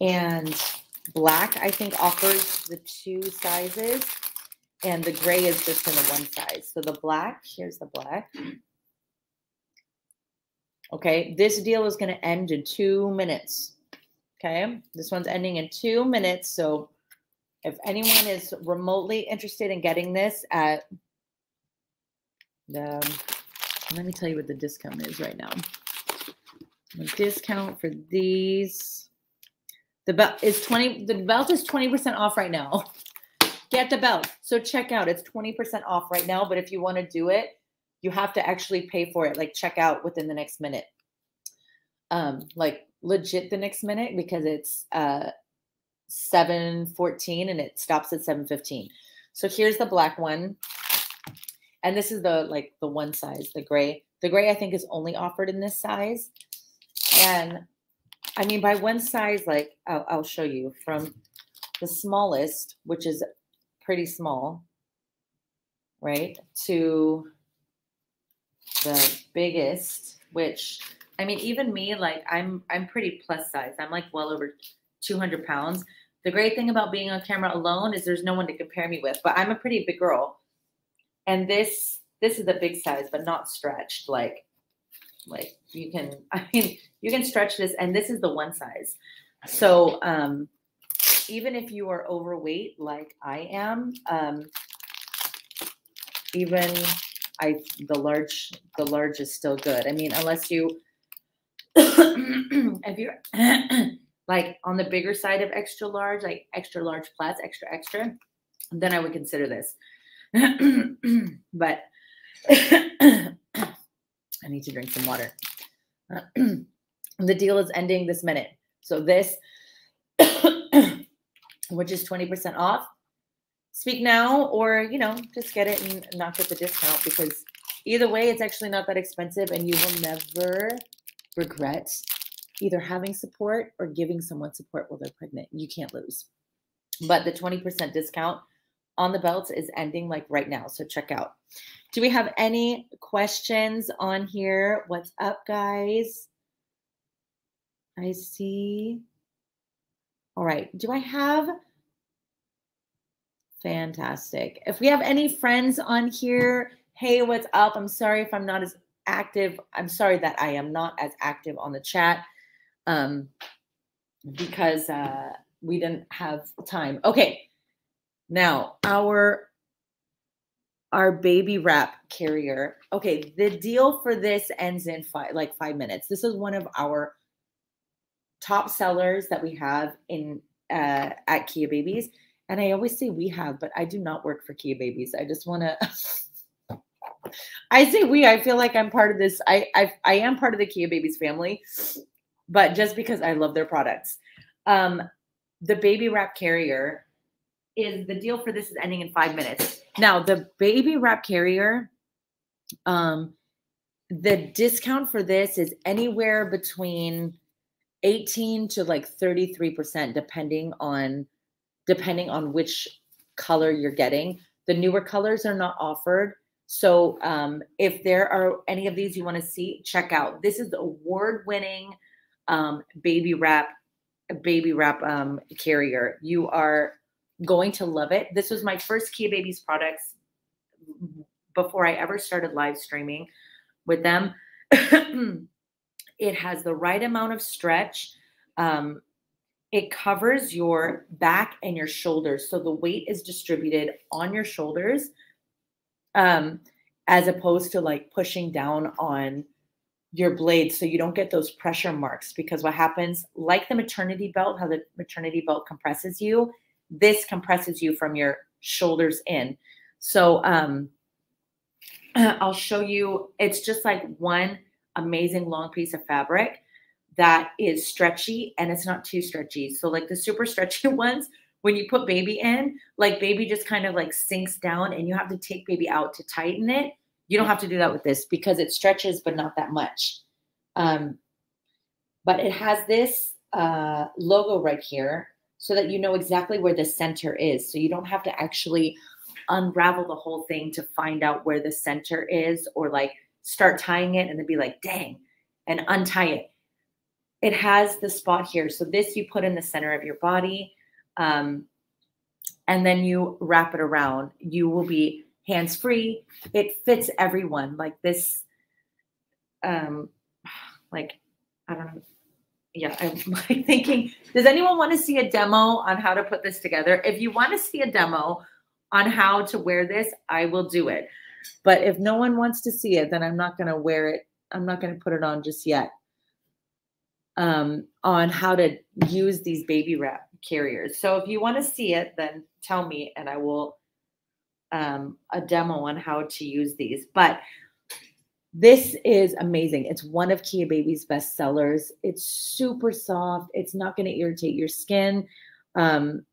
and black, I think, offers the two sizes. And the gray is just in the one size. So the black, here's the black. Okay, this deal is going to end in two minutes. Okay, this one's ending in two minutes. So if anyone is remotely interested in getting this at the let me tell you what the discount is right now. The discount for these, the belt is 20, the belt is 20% off right now. Get the belt. So check out, it's 20% off right now. But if you want to do it, you have to actually pay for it, like check out within the next minute. Um, like legit the next minute because it's uh 714 and it stops at 715. So here's the black one. And this is the like the one size, the gray. The gray I think is only offered in this size. And I mean, by one size, like I'll, I'll show you from the smallest, which is pretty small, right, to the biggest, which I mean, even me, like I'm I'm pretty plus size. I'm like well over 200 pounds. The great thing about being on camera alone is there's no one to compare me with, but I'm a pretty big girl. And this this is the big size, but not stretched. Like like you can, I mean, you can stretch this, and this is the one size. So um, even if you are overweight, like I am, um, even I the large the large is still good. I mean, unless you if you're like on the bigger side of extra large, like extra large plus, extra extra, then I would consider this. but I need to drink some water. the deal is ending this minute. So this, which is 20% off, speak now or, you know, just get it and not get the discount because either way, it's actually not that expensive and you will never regret either having support or giving someone support while they're pregnant. You can't lose. But the 20% discount on the belts is ending like right now. So check out. Do we have any questions on here? What's up, guys? I see. All right. Do I have? Fantastic. If we have any friends on here, hey, what's up? I'm sorry if I'm not as active. I'm sorry that I am not as active on the chat um, because uh, we didn't have time. Okay. Now, our our baby wrap carrier. Okay, the deal for this ends in five like 5 minutes. This is one of our top sellers that we have in uh, at KeaBabies. And I always say we have, but I do not work for KeaBabies. I just want to I say we, I feel like I'm part of this. I, I I am part of the KeaBabies family, but just because I love their products. Um, the baby wrap carrier is the deal for this is ending in five minutes. Now, the baby wrap carrier, um, the discount for this is anywhere between 18 to like 33% depending on depending on which color you're getting. The newer colors are not offered. So um, if there are any of these you want to see, check out. This is the award-winning um, baby wrap baby wrap um, carrier. You are going to love it. This was my first KeaBabies products before I ever started live streaming with them. it has the right amount of stretch. Um, it covers your back and your shoulders. So the weight is distributed on your shoulders um, as opposed to like pushing down on your blade so you don't get those pressure marks because what happens like the maternity belt how the maternity belt compresses you this compresses you from your shoulders in. So um i'll show you it's just like one amazing long piece of fabric that is stretchy and it's not too stretchy. So like the super stretchy ones when you put baby in like baby just kind of like sinks down and you have to take baby out to tighten it you don't have to do that with this because it stretches, but not that much. Um, but it has this uh, logo right here so that you know exactly where the center is. So you don't have to actually unravel the whole thing to find out where the center is or like start tying it and then be like, dang, and untie it. It has the spot here. So this you put in the center of your body um, and then you wrap it around. You will be hands free. It fits everyone. Like this, um, like I don't know. Yeah, I'm thinking. Does anyone want to see a demo on how to put this together? If you want to see a demo on how to wear this, I will do it. But if no one wants to see it, then I'm not going to wear it. I'm not going to put it on just yet. Um, on how to use these baby wrap carriers. So if you want to see it, then tell me and I will um, a demo on how to use these. But this is amazing. It's one of Kea Baby's best sellers. It's super soft. It's not going to irritate your skin. Um,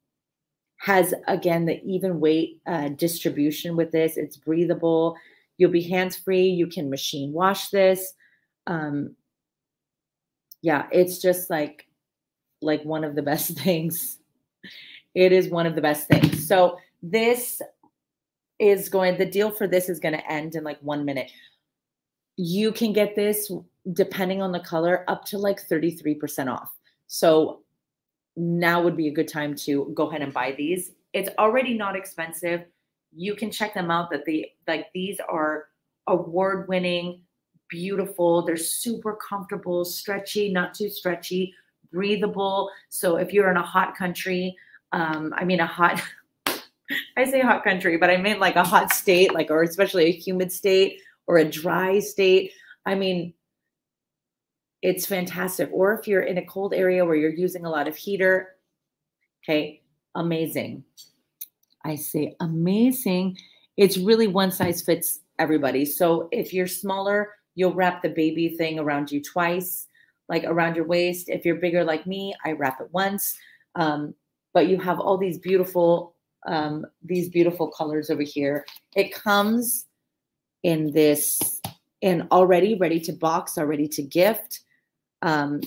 has again the even weight uh, distribution with this. It's breathable. You'll be hands free. You can machine wash this. Um, yeah, it's just like like one of the best things. It is one of the best things. So this is going the deal for this is going to end in like one minute. You can get this depending on the color up to like 33% off. So now would be a good time to go ahead and buy these. It's already not expensive. You can check them out that they like these are award winning beautiful. They're super comfortable stretchy not too stretchy breathable. So if you're in a hot country um i mean a hot I say hot country, but I meant like a hot state, like, or especially a humid state or a dry state. I mean, it's fantastic. Or if you're in a cold area where you're using a lot of heater, okay, amazing. I say amazing. It's really one size fits everybody. So if you're smaller, you'll wrap the baby thing around you twice, like around your waist. If you're bigger like me, I wrap it once. Um, but you have all these beautiful, um, these beautiful colors over here. It comes in this, in already ready to box, already to gift. Um,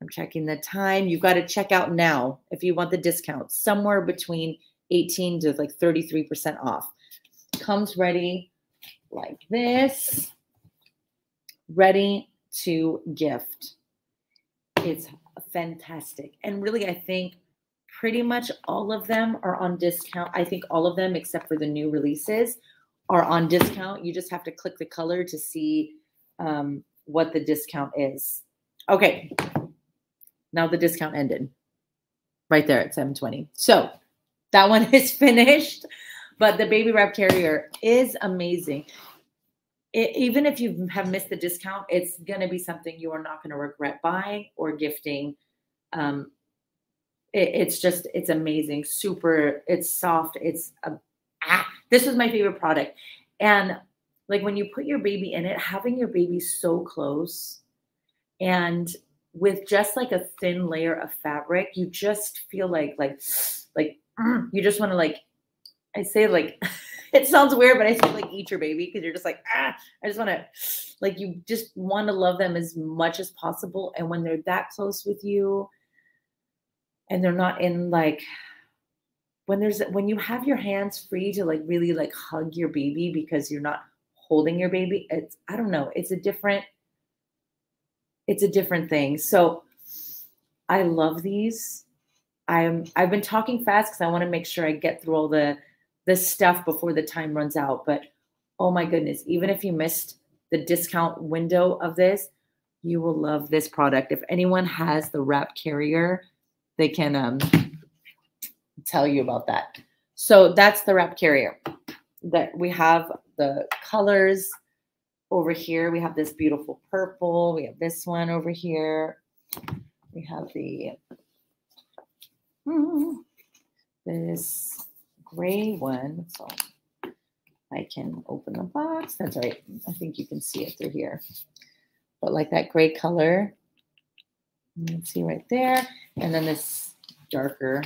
I'm checking the time. You've got to check out now if you want the discount, somewhere between 18 to like 33% off. Comes ready like this, ready to gift. It's fantastic. And really, I think pretty much all of them are on discount. I think all of them, except for the new releases, are on discount. You just have to click the color to see um, what the discount is. Okay. Now the discount ended right there at 720. So that one is finished, but the baby wrap carrier is amazing. It, even if you have missed the discount, it's going to be something you are not going to regret buying or gifting. Um, it, it's just, it's amazing. Super, it's soft. It's, a, ah, this was my favorite product. And like when you put your baby in it, having your baby so close and with just like a thin layer of fabric, you just feel like, like, like you just want to like, I say like, it sounds weird, but I say like eat your baby because you're just like, ah, I just want to, like, you just want to love them as much as possible. And when they're that close with you and they're not in like, when there's, when you have your hands free to like really like hug your baby because you're not holding your baby, it's, I don't know, it's a different, it's a different thing. So I love these. I'm I've been talking fast because I want to make sure I get through all the the stuff before the time runs out. But oh my goodness, even if you missed the discount window of this, you will love this product. If anyone has the wrap carrier, they can um, tell you about that. So that's the wrap carrier that we have the colors over here. We have this beautiful purple. We have this one over here. We have the this gray one. So I can open the box. That's right. I think you can see it through here. But like that gray color, you can see right there. And then this darker,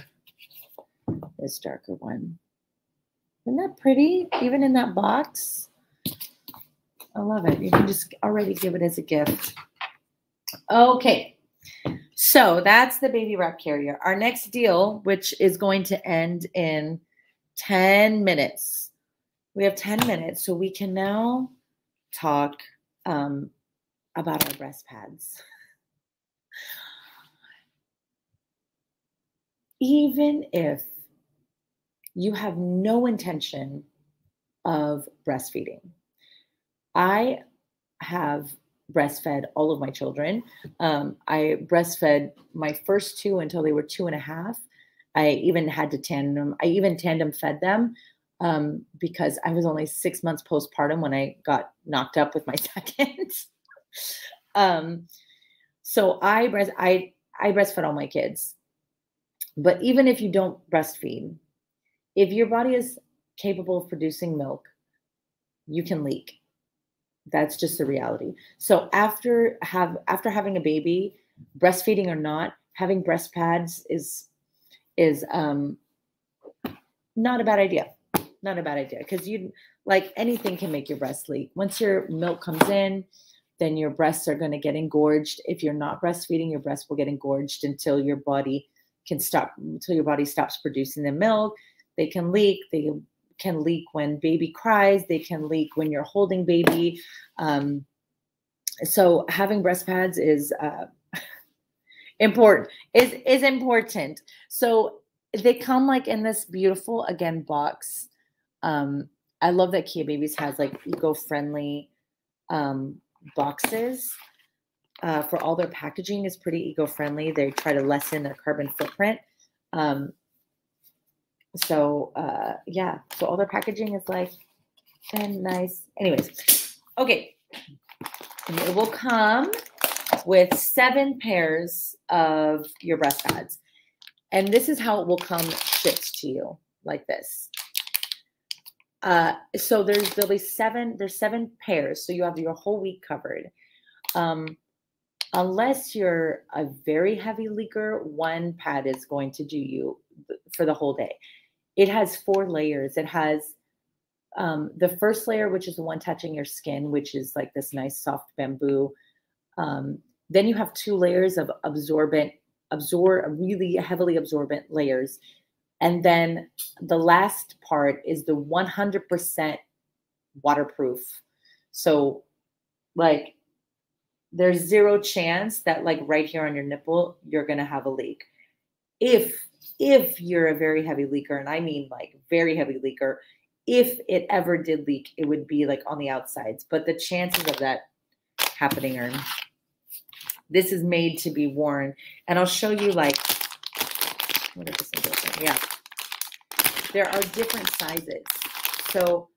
this darker one. Isn't that pretty? Even in that box. I love it. You can just already give it as a gift. Okay. So that's the baby wrap carrier. Our next deal, which is going to end in 10 minutes. We have 10 minutes, so we can now talk um, about our breast pads. Even if you have no intention of breastfeeding, I have breastfed all of my children. Um, I breastfed my first two until they were two and a half. I even had to tandem. I even tandem fed them um, because I was only six months postpartum when I got knocked up with my second. um, so I breast I I breastfed all my kids. But even if you don't breastfeed, if your body is capable of producing milk, you can leak. That's just the reality. So after have after having a baby breastfeeding or not having breast pads is is um not a bad idea. Not a bad idea because you like anything can make your breast leak. Once your milk comes in then your breasts are going to get engorged. If you're not breastfeeding your breasts will get engorged until your body can stop until your body stops producing the milk they can leak they can leak when baby cries. They can leak when you're holding baby. Um, so having breast pads is uh, important. Is is important. So they come like in this beautiful again box. Um, I love that KeaBabies has like eco-friendly um, boxes. Uh, for all their packaging is pretty eco-friendly. They try to lessen their carbon footprint. Um, so uh, yeah, so all their packaging is like and nice. Anyways, okay. It will come with seven pairs of your breast pads. And this is how it will come shipped to you, like this. Uh, so there's there'll be seven. There's seven pairs, so you have your whole week covered. Um, unless you're a very heavy leaker, one pad is going to do you for the whole day. It has four layers. It has um, the first layer, which is the one touching your skin, which is like this nice soft bamboo. Um, then you have two layers of absorbent, absorb really heavily absorbent layers. And then the last part is the 100% waterproof. So, like, there's zero chance that, like, right here on your nipple, you're going to have a leak. If if you're a very heavy leaker, and I mean like very heavy leaker, if it ever did leak, it would be like on the outsides. But the chances of that happening are this is made to be worn. And I'll show you like yeah. There are different sizes. So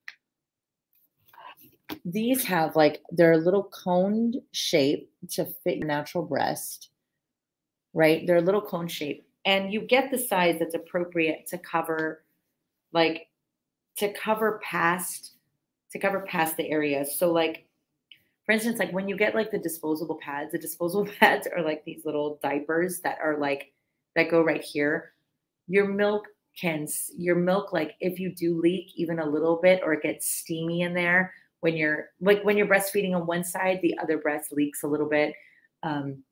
these have like they're a little coned shape to fit your natural breast, right? They're a little cone shape. And you get the size that's appropriate to cover like to cover past to cover past the areas. So like for instance, like when you get like the disposable pads, the disposable pads are like these little diapers that are like that go right here. Your milk can your milk like if you do leak even a little bit or it gets steamy in there when you're like when you're breastfeeding on one side, the other breast leaks a little bit. Um,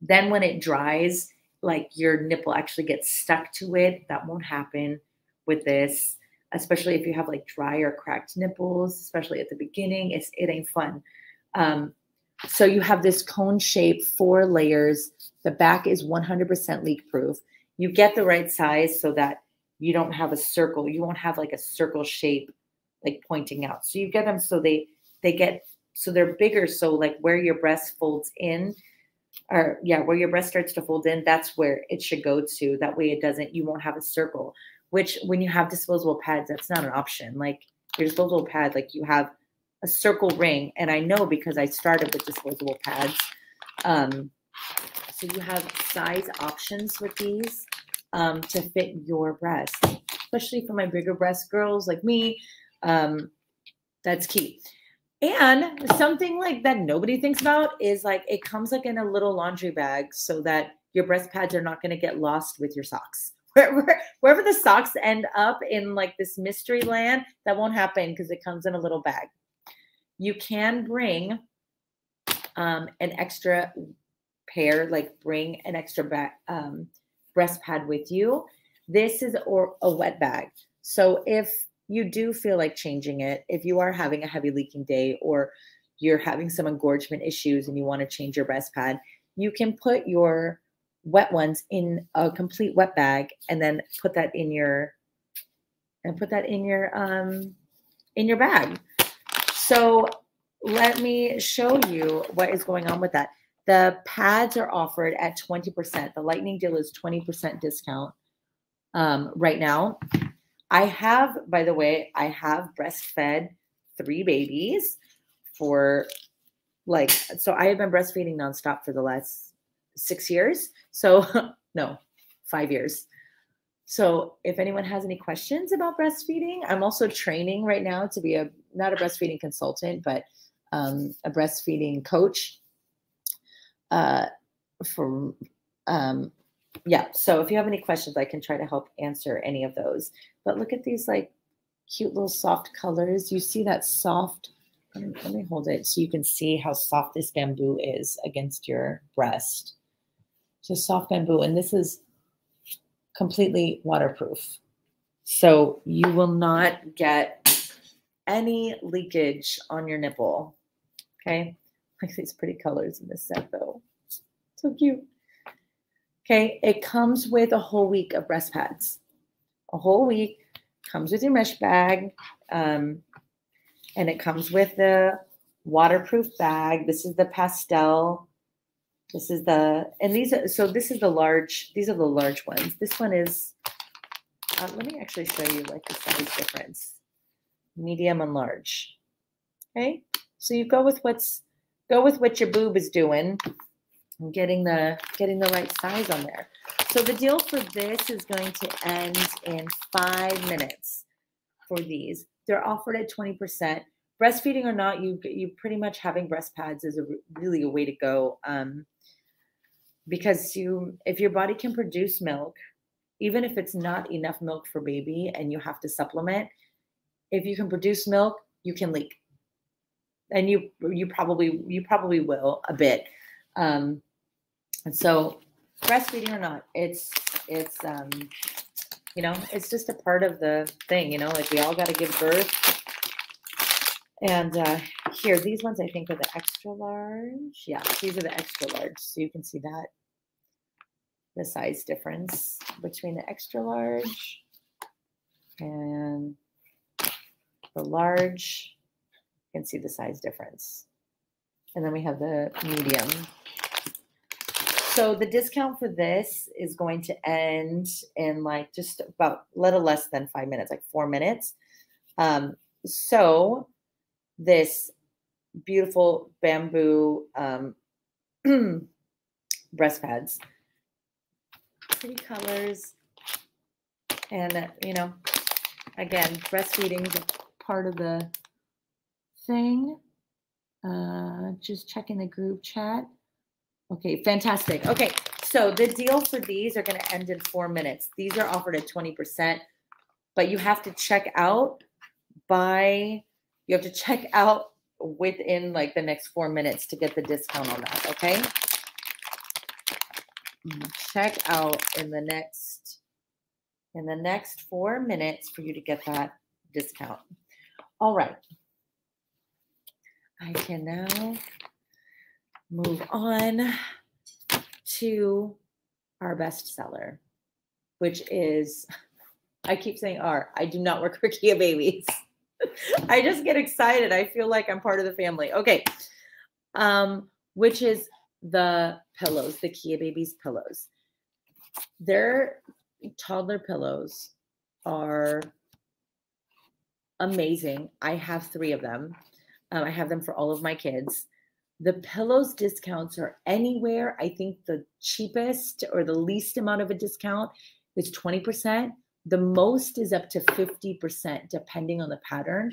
then when it dries, like your nipple actually gets stuck to it. That won't happen with this especially if you have like dry or cracked nipples, especially at the beginning. It's it ain't fun. Um, so you have this cone shape, four layers. The back is 100% leak proof. You get the right size so that you don't have a circle. You won't have like a circle shape like pointing out. So you get them so they they get so they're bigger. So like where your breast folds in, or yeah, where your breast starts to fold in, that's where it should go to. That way it doesn't. You won't have a circle which when you have disposable pads, that's not an option. Like your disposable pad, like you have a circle ring. And I know because I started with disposable pads. Um, so you have size options with these um, to fit your breast, especially for my bigger breast girls like me. Um, that's key. And something like that nobody thinks about is like it comes like in a little laundry bag so that your breast pads are not going to get lost with your socks wherever, wherever the socks end up in like this mystery land, that won't happen because it comes in a little bag. You can bring um, an extra pair, like bring an extra back, um, breast pad with you. This is or a wet bag. So if you do feel like changing it, if you are having a heavy leaking day or you're having some engorgement issues and you want to change your breast pad, you can put your wet ones in a complete wet bag and then put that in your and put that in your um in your bag. So let me show you what is going on with that. The pads are offered at 20%. The lightning deal is 20% discount um, right now. I have, by the way, I have breastfed three babies for like, so I have been breastfeeding nonstop for the last six years. So, no, five years. So, if anyone has any questions about breastfeeding, I'm also training right now to be a not a breastfeeding consultant, but um, a breastfeeding coach. Uh, um, yeah. So, if you have any questions, I can try to help answer any of those. But look at these like cute little soft colors. You see that soft. Let me, let me hold it so you can see how soft this bamboo is against your breast just soft bamboo. And this is completely waterproof. So you will not get any leakage on your nipple. Okay. Like these pretty colors in this set though. So cute. Okay. It comes with a whole week of breast pads. A whole week comes with your mesh bag. Um, and it comes with the waterproof bag. This is the pastel this is the, and these are, so this is the large, these are the large ones. This one is, uh, let me actually show you like the size difference, medium and large. Okay. So you go with what's, go with what your boob is doing and getting the, getting the right size on there. So the deal for this is going to end in five minutes for these. they're offered at 20%. Breastfeeding or not, you you pretty much having breast pads is a, really a way to go. Um, because you if your body can produce milk, even if it's not enough milk for baby and you have to supplement, if you can produce milk, you can leak. And you you probably you probably will a bit. Um, and so breastfeeding or not, it's it's um, you know, it's just a part of the thing, you know, like we all got to give birth. And uh, here, these ones I think are the extra large. Yeah, these are the extra large. So you can see that the size difference between the extra large and the large. You can see the size difference. And then we have the medium. So the discount for this is going to end in like just about little less than five minutes, like four minutes. Um, so this beautiful bamboo um, breast pads, pretty colors, and uh, you know, again, breastfeeding is a part of the thing. Uh, just checking the group chat. Okay, fantastic. Okay, so the deal for these are going to end in four minutes. These are offered at 20%, but you have to check out by, you have to check out within like the next four minutes to get the discount on that, okay? Mm, check out in the next, in the next four minutes for you to get that discount. All right. I can now move on to our bestseller, which is I keep saying our. I do not work for KeaBabies. I just get excited. I feel like I'm part of the family. Okay. Um, which is the pillows, the KeaBabies pillows. Their toddler pillows are amazing. I have three of them. Um, I have them for all of my kids. The pillows discounts are anywhere. I think the cheapest or the least amount of a discount is 20%. The most is up to 50%, depending on the pattern.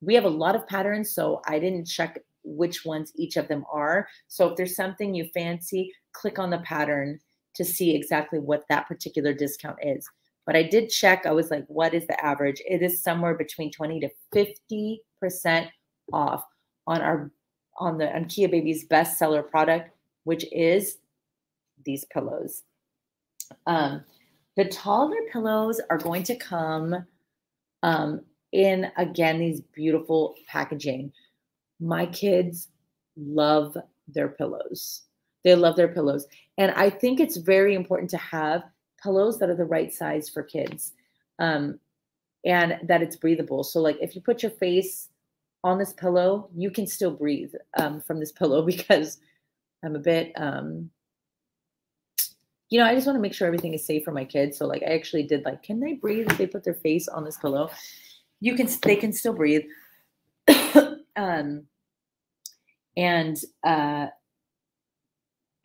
We have a lot of patterns, so I didn't check which ones each of them are. So if there's something you fancy, click on the pattern to see exactly what that particular discount is. But I did check, I was like, what is the average? It is somewhere between 20 to 50% off on our on the on Kea Baby's bestseller product, which is these pillows. Um, the taller pillows are going to come um, in again these beautiful packaging. My kids love their pillows. They love their pillows. And I think it's very important to have pillows that are the right size for kids um, and that it's breathable. So, like if you put your face on this pillow, you can still breathe um, from this pillow because I'm a bit, um, you know, I just want to make sure everything is safe for my kids. So like, I actually did like, can they breathe if they put their face on this pillow? You can, they can still breathe. um, and uh,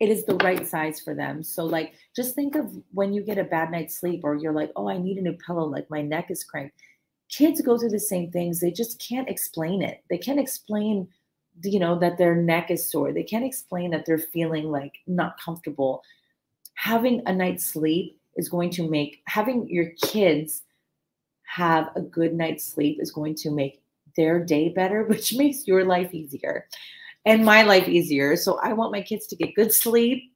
it is the right size for them. So like, just think of when you get a bad night's sleep or you're like, oh, I need a new pillow. Like my neck is cranked kids go through the same things. They just can't explain it. They can't explain, you know, that their neck is sore. They can't explain that they're feeling like not comfortable. Having a night's sleep is going to make having your kids have a good night's sleep is going to make their day better, which makes your life easier and my life easier. So I want my kids to get good sleep.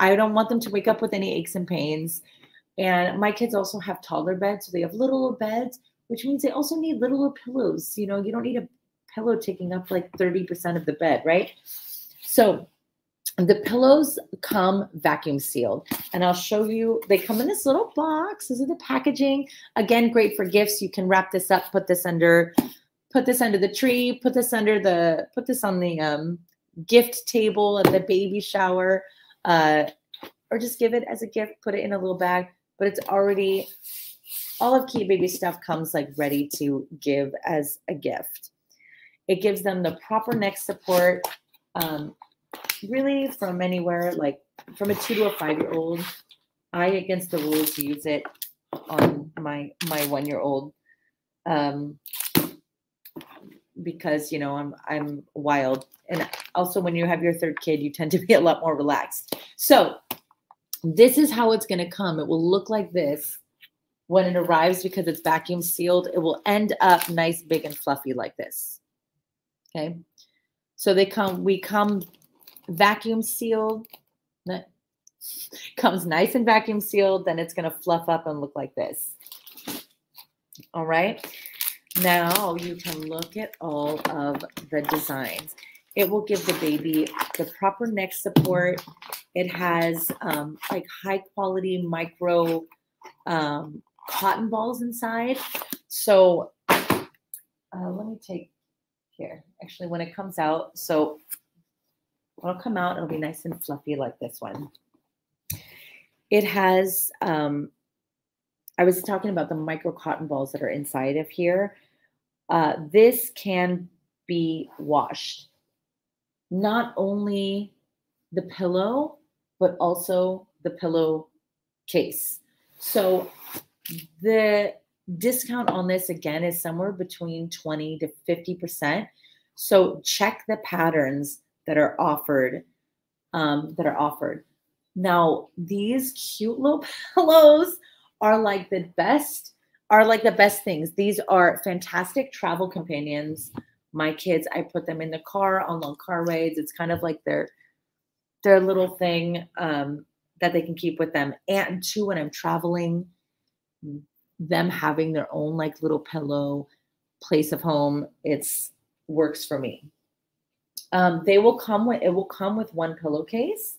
I don't want them to wake up with any aches and pains. And my kids also have toddler beds, so they have little beds which means they also need little pillows. You know, you don't need a pillow taking up like 30% of the bed, right? So the pillows come vacuum sealed and I'll show you, they come in this little box. This is the packaging. Again, great for gifts. You can wrap this up, put this under, put this under the tree, put this under the, put this on the um, gift table at the baby shower, uh, or just give it as a gift, put it in a little bag, but it's already all of Kea Baby stuff comes like ready to give as a gift. It gives them the proper neck support, um, really from anywhere, like from a two to a five year old. I, against the rules, use it on my my one year old. um, because you know I'm I'm wild, and also when you have your third kid, you tend to be a lot more relaxed. So this is how it's going to come. It will look like this when it arrives because it's vacuum sealed. It will end up nice, big, and fluffy like this. Okay, so they come. We come vacuum sealed. Comes nice and vacuum sealed. Then it's going to fluff up and look like this. All right. Now you can look at all of the designs. It will give the baby the proper neck support. It has um, like high quality micro um, cotton balls inside. So uh, let me take here. Actually, when it comes out, so it'll come out, it'll be nice and fluffy like this one. It has, um, I was talking about the micro cotton balls that are inside of here. Uh, this can be washed. Not only the pillow, but also the pillow case. So the discount on this again is somewhere between 20 to 50%. So check the patterns that are offered um, that are offered. Now, these cute little pillows are like the best are like the best things. These are fantastic travel companions. My kids, I put them in the car on long car rides. It's kind of like their their little thing um, that they can keep with them. And two, when I'm traveling, them having their own like little pillow place of home, it's works for me. Um, they will come with it will come with one pillowcase.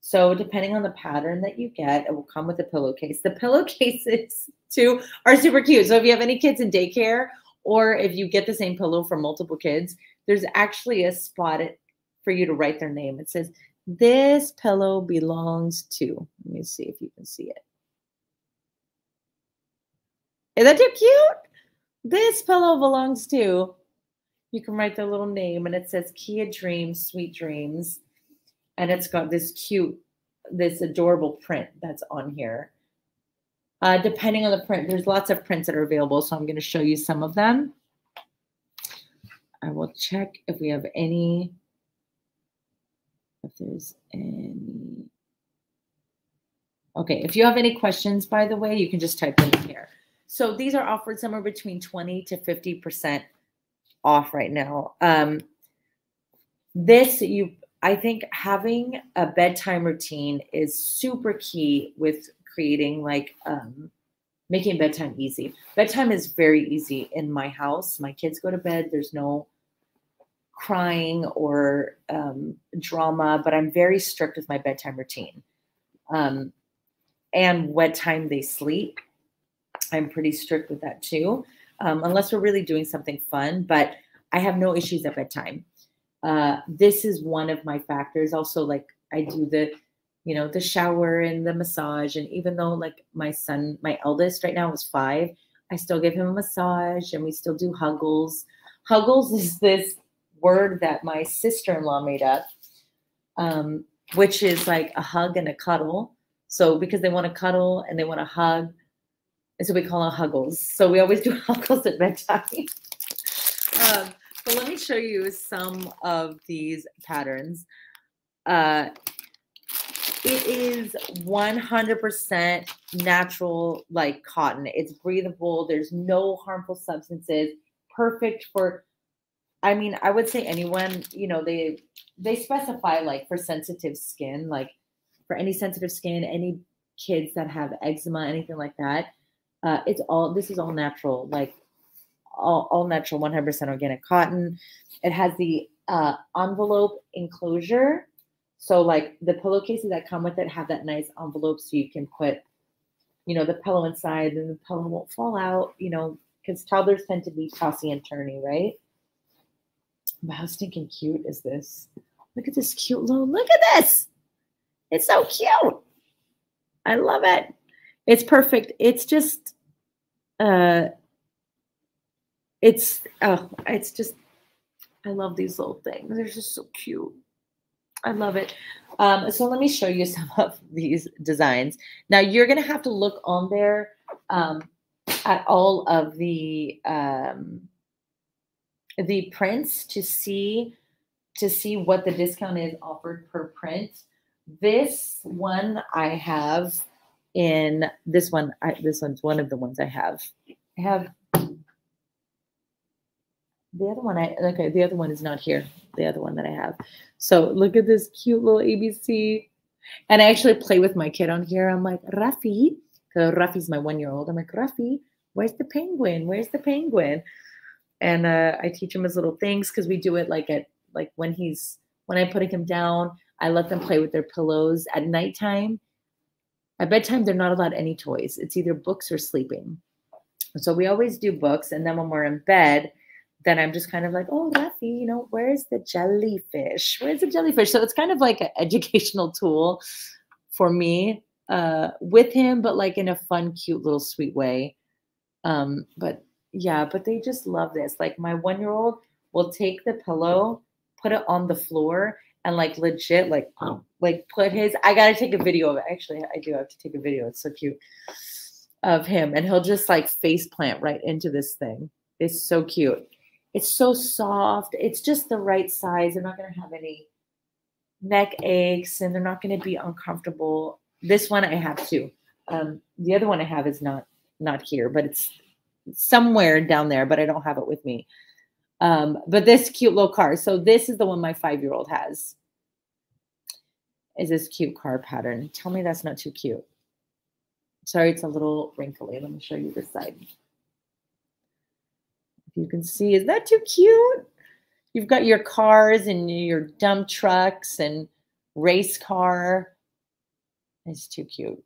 So depending on the pattern that you get, it will come with a pillowcase. The pillowcases too are super cute. So if you have any kids in daycare or if you get the same pillow for multiple kids, there's actually a spot for you to write their name. It says, this pillow belongs to, let me see if you can see it. Is that too cute? This pillow belongs to, you can write their little name and it says Kea Dreams, Sweet Dreams. And it's got this cute, this adorable print that's on here. Uh, depending on the print, there's lots of prints that are available. So I'm going to show you some of them. I will check if we have any, if there's any. Okay, if you have any questions, by the way, you can just type them in here. So these are offered somewhere between 20 to 50% off right now. Um, this, you, I think having a bedtime routine is super key with creating like um, making bedtime easy. Bedtime is very easy in my house. My kids go to bed. There's no crying or um, drama, but I'm very strict with my bedtime routine. Um, and what time they sleep, I'm pretty strict with that too, um, unless we're really doing something fun. But I have no issues at bedtime. Uh, this is one of my factors. Also, like I do the you know, the shower and the massage. And even though like my son, my eldest right now is five, I still give him a massage and we still do huggles. Huggles is this word that my sister-in-law made up, um, which is like a hug and a cuddle. So because they want to cuddle and they want to hug, so we call them huggles. So we always do huggles at bedtime. um, but let me show you some of these patterns. Uh, it is 100% natural, like cotton. It's breathable. There's no harmful substances. Perfect for, I mean, I would say anyone, you know, they, they specify like for sensitive skin, like for any sensitive skin, any kids that have eczema, anything like that. Uh, it's all, this is all natural, like all, all natural, 100% organic cotton. It has the uh, envelope enclosure so like the pillowcases that come with it have that nice envelope so you can put, you know, the pillow inside and the pillow won't fall out, you know, because toddlers tend to be tossy and turny, right? But how stinking cute is this? Look at this cute little, look at this. It's so cute. I love it. It's perfect. It's just, uh, it's, oh, it's just, I love these little things. They're just so cute. I love it. Um, so let me show you some of these designs. Now you're going to have to look on there. Um, at all of the um, the prints to see to see what the discount is offered per print. This one I have in this one. I, this one's one of the ones I have. I have the other one. I okay. The other one is not here. The other one that I have. So look at this cute little ABC. And I actually play with my kid on here. I'm like, Rafi, because Rafi's my one year old. I'm like, Rafi, where's the penguin? Where's the penguin? And uh, I teach him his little things because we do it like at like when he's when I'm putting him down, I let them play with their pillows at nighttime. At bedtime, they're not allowed any toys. It's either books or sleeping. So we always do books, and then when we're in bed, then I'm just kind of like, oh, Rafi, you know, where's the jellyfish? Where's the jellyfish? So it's kind of like an educational tool for me uh, with him, but like in a fun, cute, little sweet way. Um, but yeah, but they just love this. Like my one year old will take the pillow, put it on the floor, and like legit, like, like put his. I gotta take a video of it. Actually, I do have to take a video. It's so cute of him, and he'll just like face plant right into this thing. It's so cute. It's so soft. It's just the right size. They're not gonna have any neck aches, and they're not gonna be uncomfortable. This one I have too. Um, the other one I have is not not here, but it's somewhere down there, but I don't have it with me. Um, but this cute little car. So this is the one my five-year-old has. Is this cute car pattern? Tell me that's not too cute. Sorry, it's a little wrinkly. Let me show you this side. If you can see, is that too cute? You've got your cars and your dump trucks and race car. It's too cute.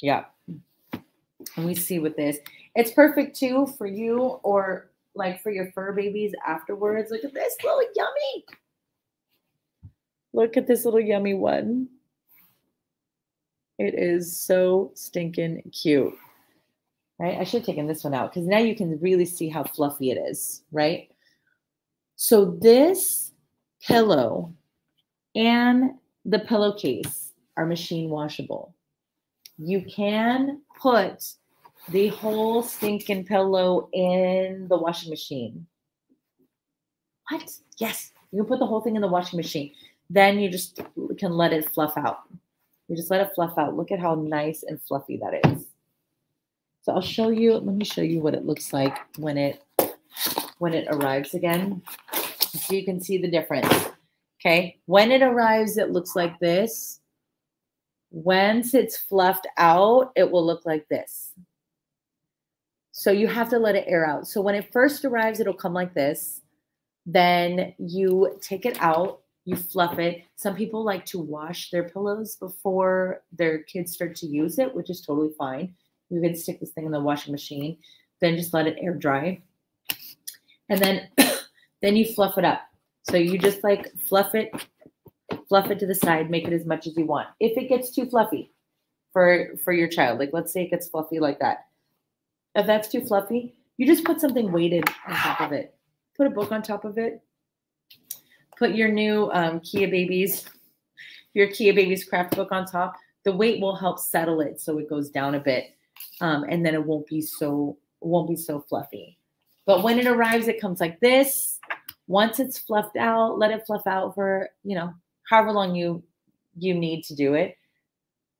Yeah. And we see with this. It's perfect too for you or like for your fur babies afterwards. Look at this little yummy. Look at this little yummy one. It is so stinking cute. Right? I should have taken this one out because now you can really see how fluffy it is, right? So this pillow and the pillowcase are machine washable. You can put the whole stinking pillow in the washing machine. What? Yes, you can put the whole thing in the washing machine. Then you just can let it fluff out. You just let it fluff out. Look at how nice and fluffy that is. So I'll show you, let me show you what it looks like when it when it arrives again. So you can see the difference. Okay. When it arrives, it looks like this. Once it's fluffed out, it will look like this. So you have to let it air out. So when it first arrives, it'll come like this. Then you take it out, you fluff it. Some people like to wash their pillows before their kids start to use it, which is totally fine. You can stick this thing in the washing machine, then just let it air dry. And then then you fluff it up. So you just like fluff it, fluff it to the side, make it as much as you want. If it gets too fluffy for for your child, like let's say it gets fluffy like that, if that's too fluffy, you just put something weighted on top of it. Put a book on top of it. Put your new um, KeaBabies, your KeaBabies craft book on top. The weight will help settle it so it goes down a bit, um, and then it won't be so won't be so fluffy. But when it arrives, it comes like this. Once it's fluffed out, let it fluff out for you know however long you you need to do it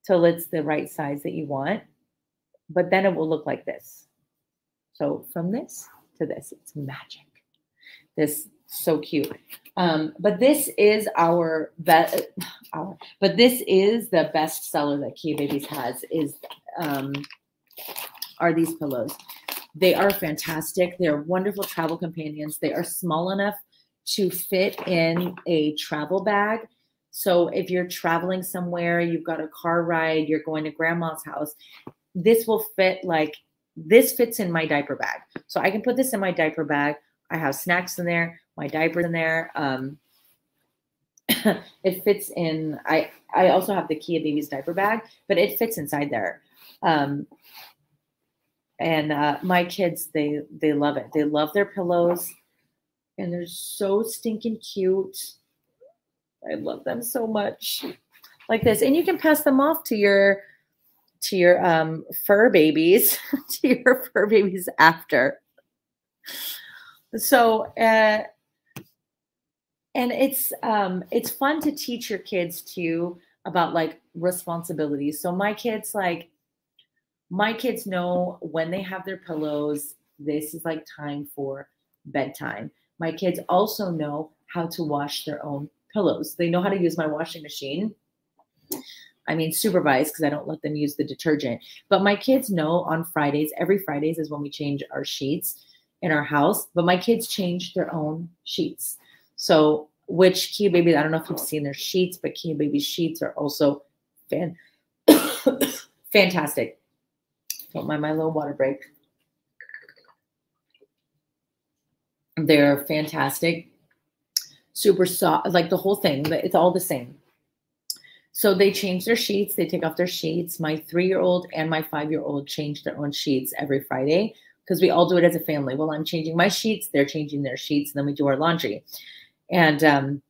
till it's the right size that you want but then it will look like this. So from this to this, it's magic. This so cute. Um, but this is our best, our, but this is the best seller that KeaBabies has is um, are these pillows. They are fantastic. They're wonderful travel companions. They are small enough to fit in a travel bag. So if you're traveling somewhere, you've got a car ride, you're going to grandma's house, this will fit like this fits in my diaper bag. So I can put this in my diaper bag. I have snacks in there, my diapers in there. Um, it fits in. I I also have the Kea Baby's diaper bag, but it fits inside there. Um, and uh, my kids, they they love it. They love their pillows, and they're so stinking cute. I love them so much, like this. And you can pass them off to your to your um, fur babies, to your fur babies after. So, uh, and it's um, it's fun to teach your kids too about like responsibilities. So my kids like my kids know when they have their pillows, this is like time for bedtime. My kids also know how to wash their own pillows. They know how to use my washing machine. I mean, supervised because I don't let them use the detergent. But my kids know on Fridays, every Fridays is when we change our sheets in our house. But my kids change their own sheets. So, which Kea Baby, I don't know if you've seen their sheets, but Kea Baby sheets are also fan fantastic. Don't mind my little water break. They're fantastic. Super soft, like the whole thing, but it's all the same. So they change their sheets. They take off their sheets. My three year old and my five year old change their own sheets every Friday because we all do it as a family. Well, I'm changing my sheets, they're changing their sheets, and then we do our laundry. And, um,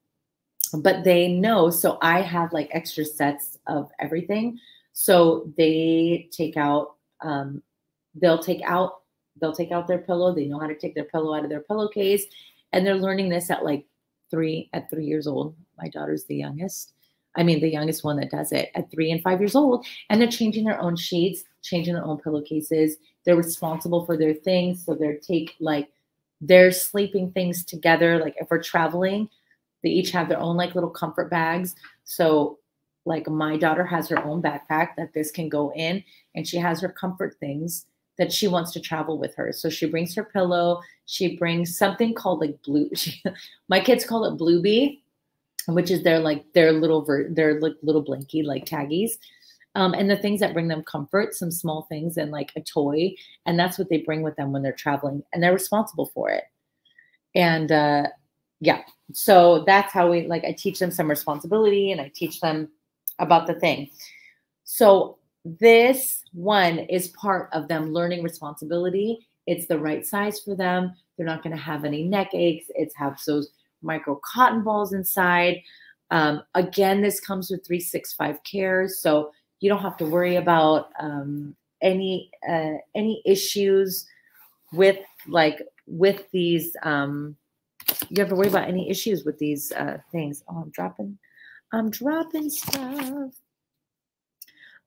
but they know, so I have like extra sets of everything. So they take out, um, they'll take out, they'll take out their pillow. They know how to take their pillow out of their pillowcase. And they're learning this at like three, at three years old. My daughter's the youngest. I mean, the youngest one that does it at three and five years old, and they're changing their own sheets, changing their own pillowcases. They're responsible for their things. So they're take like they're sleeping things together. Like if we're traveling, they each have their own like little comfort bags. So like my daughter has her own backpack that this can go in, and she has her comfort things that she wants to travel with her. So she brings her pillow. She brings something called like blue. She, my kids call it Bluebee which is their like their little ver- their like little blankie like taggies. Um, and the things that bring them comfort, some small things and like a toy. And that's what they bring with them when they're traveling and they're responsible for it. And uh, yeah, so that's how we like, I teach them some responsibility and I teach them about the thing. So this one is part of them learning responsibility. It's the right size for them. They're not going to have any neck aches. It's have those micro cotton balls inside. Um, again, this comes with 365 cares, so you don't have to worry about um, any uh, any issues with like with these. Um, you have to worry about any issues with these uh, things. Oh, I'm dropping, I'm dropping stuff.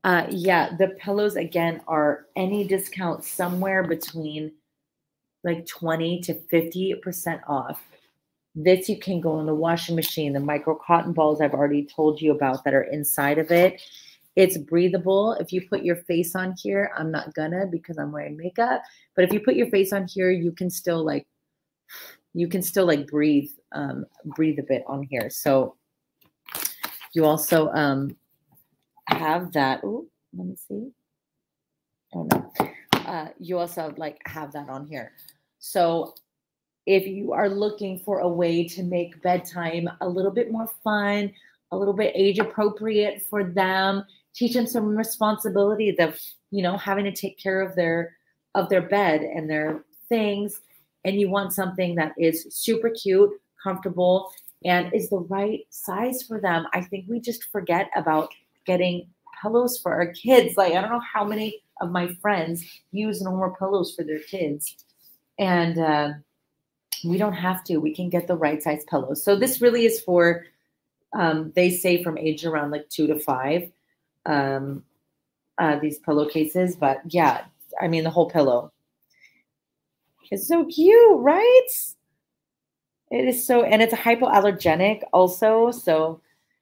Uh, yeah, the pillows again are any discount somewhere between like 20 to 50% off. This you can go in the washing machine. The micro cotton balls I've already told you about that are inside of it. It's breathable. If you put your face on here, I'm not gonna because I'm wearing makeup. But if you put your face on here, you can still like, you can still like breathe, um, breathe a bit on here. So you also um, have that. Oh, let me see. Oh no. Uh, you also like have that on here. So if you are looking for a way to make bedtime a little bit more fun, a little bit age appropriate for them, teach them some responsibility of, you know, having to take care of their of their bed and their things and you want something that is super cute, comfortable and is the right size for them. I think we just forget about getting pillows for our kids. Like I don't know how many of my friends use normal pillows for their kids. And uh we don't have to. We can get the right size pillows. So this really is for, um, they say from age around like two to five, um, uh, these pillowcases. But yeah, I mean, the whole pillow. It's so cute, right? It is so, and it's hypoallergenic also. So,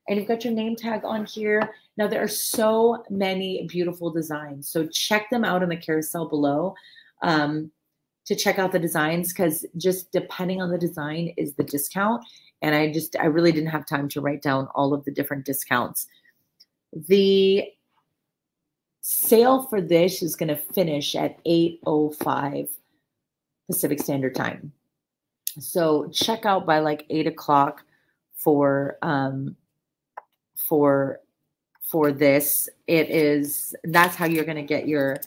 and you've got your name tag on here. Now, there are so many beautiful designs. So check them out in the carousel below. Um, to check out the designs because just depending on the design is the discount. And I just, I really didn't have time to write down all of the different discounts. The sale for this is going to finish at 8.05 Pacific Standard Time. So check out by like 8 o'clock for, um, for, for this. It is, that's how you're going to get your,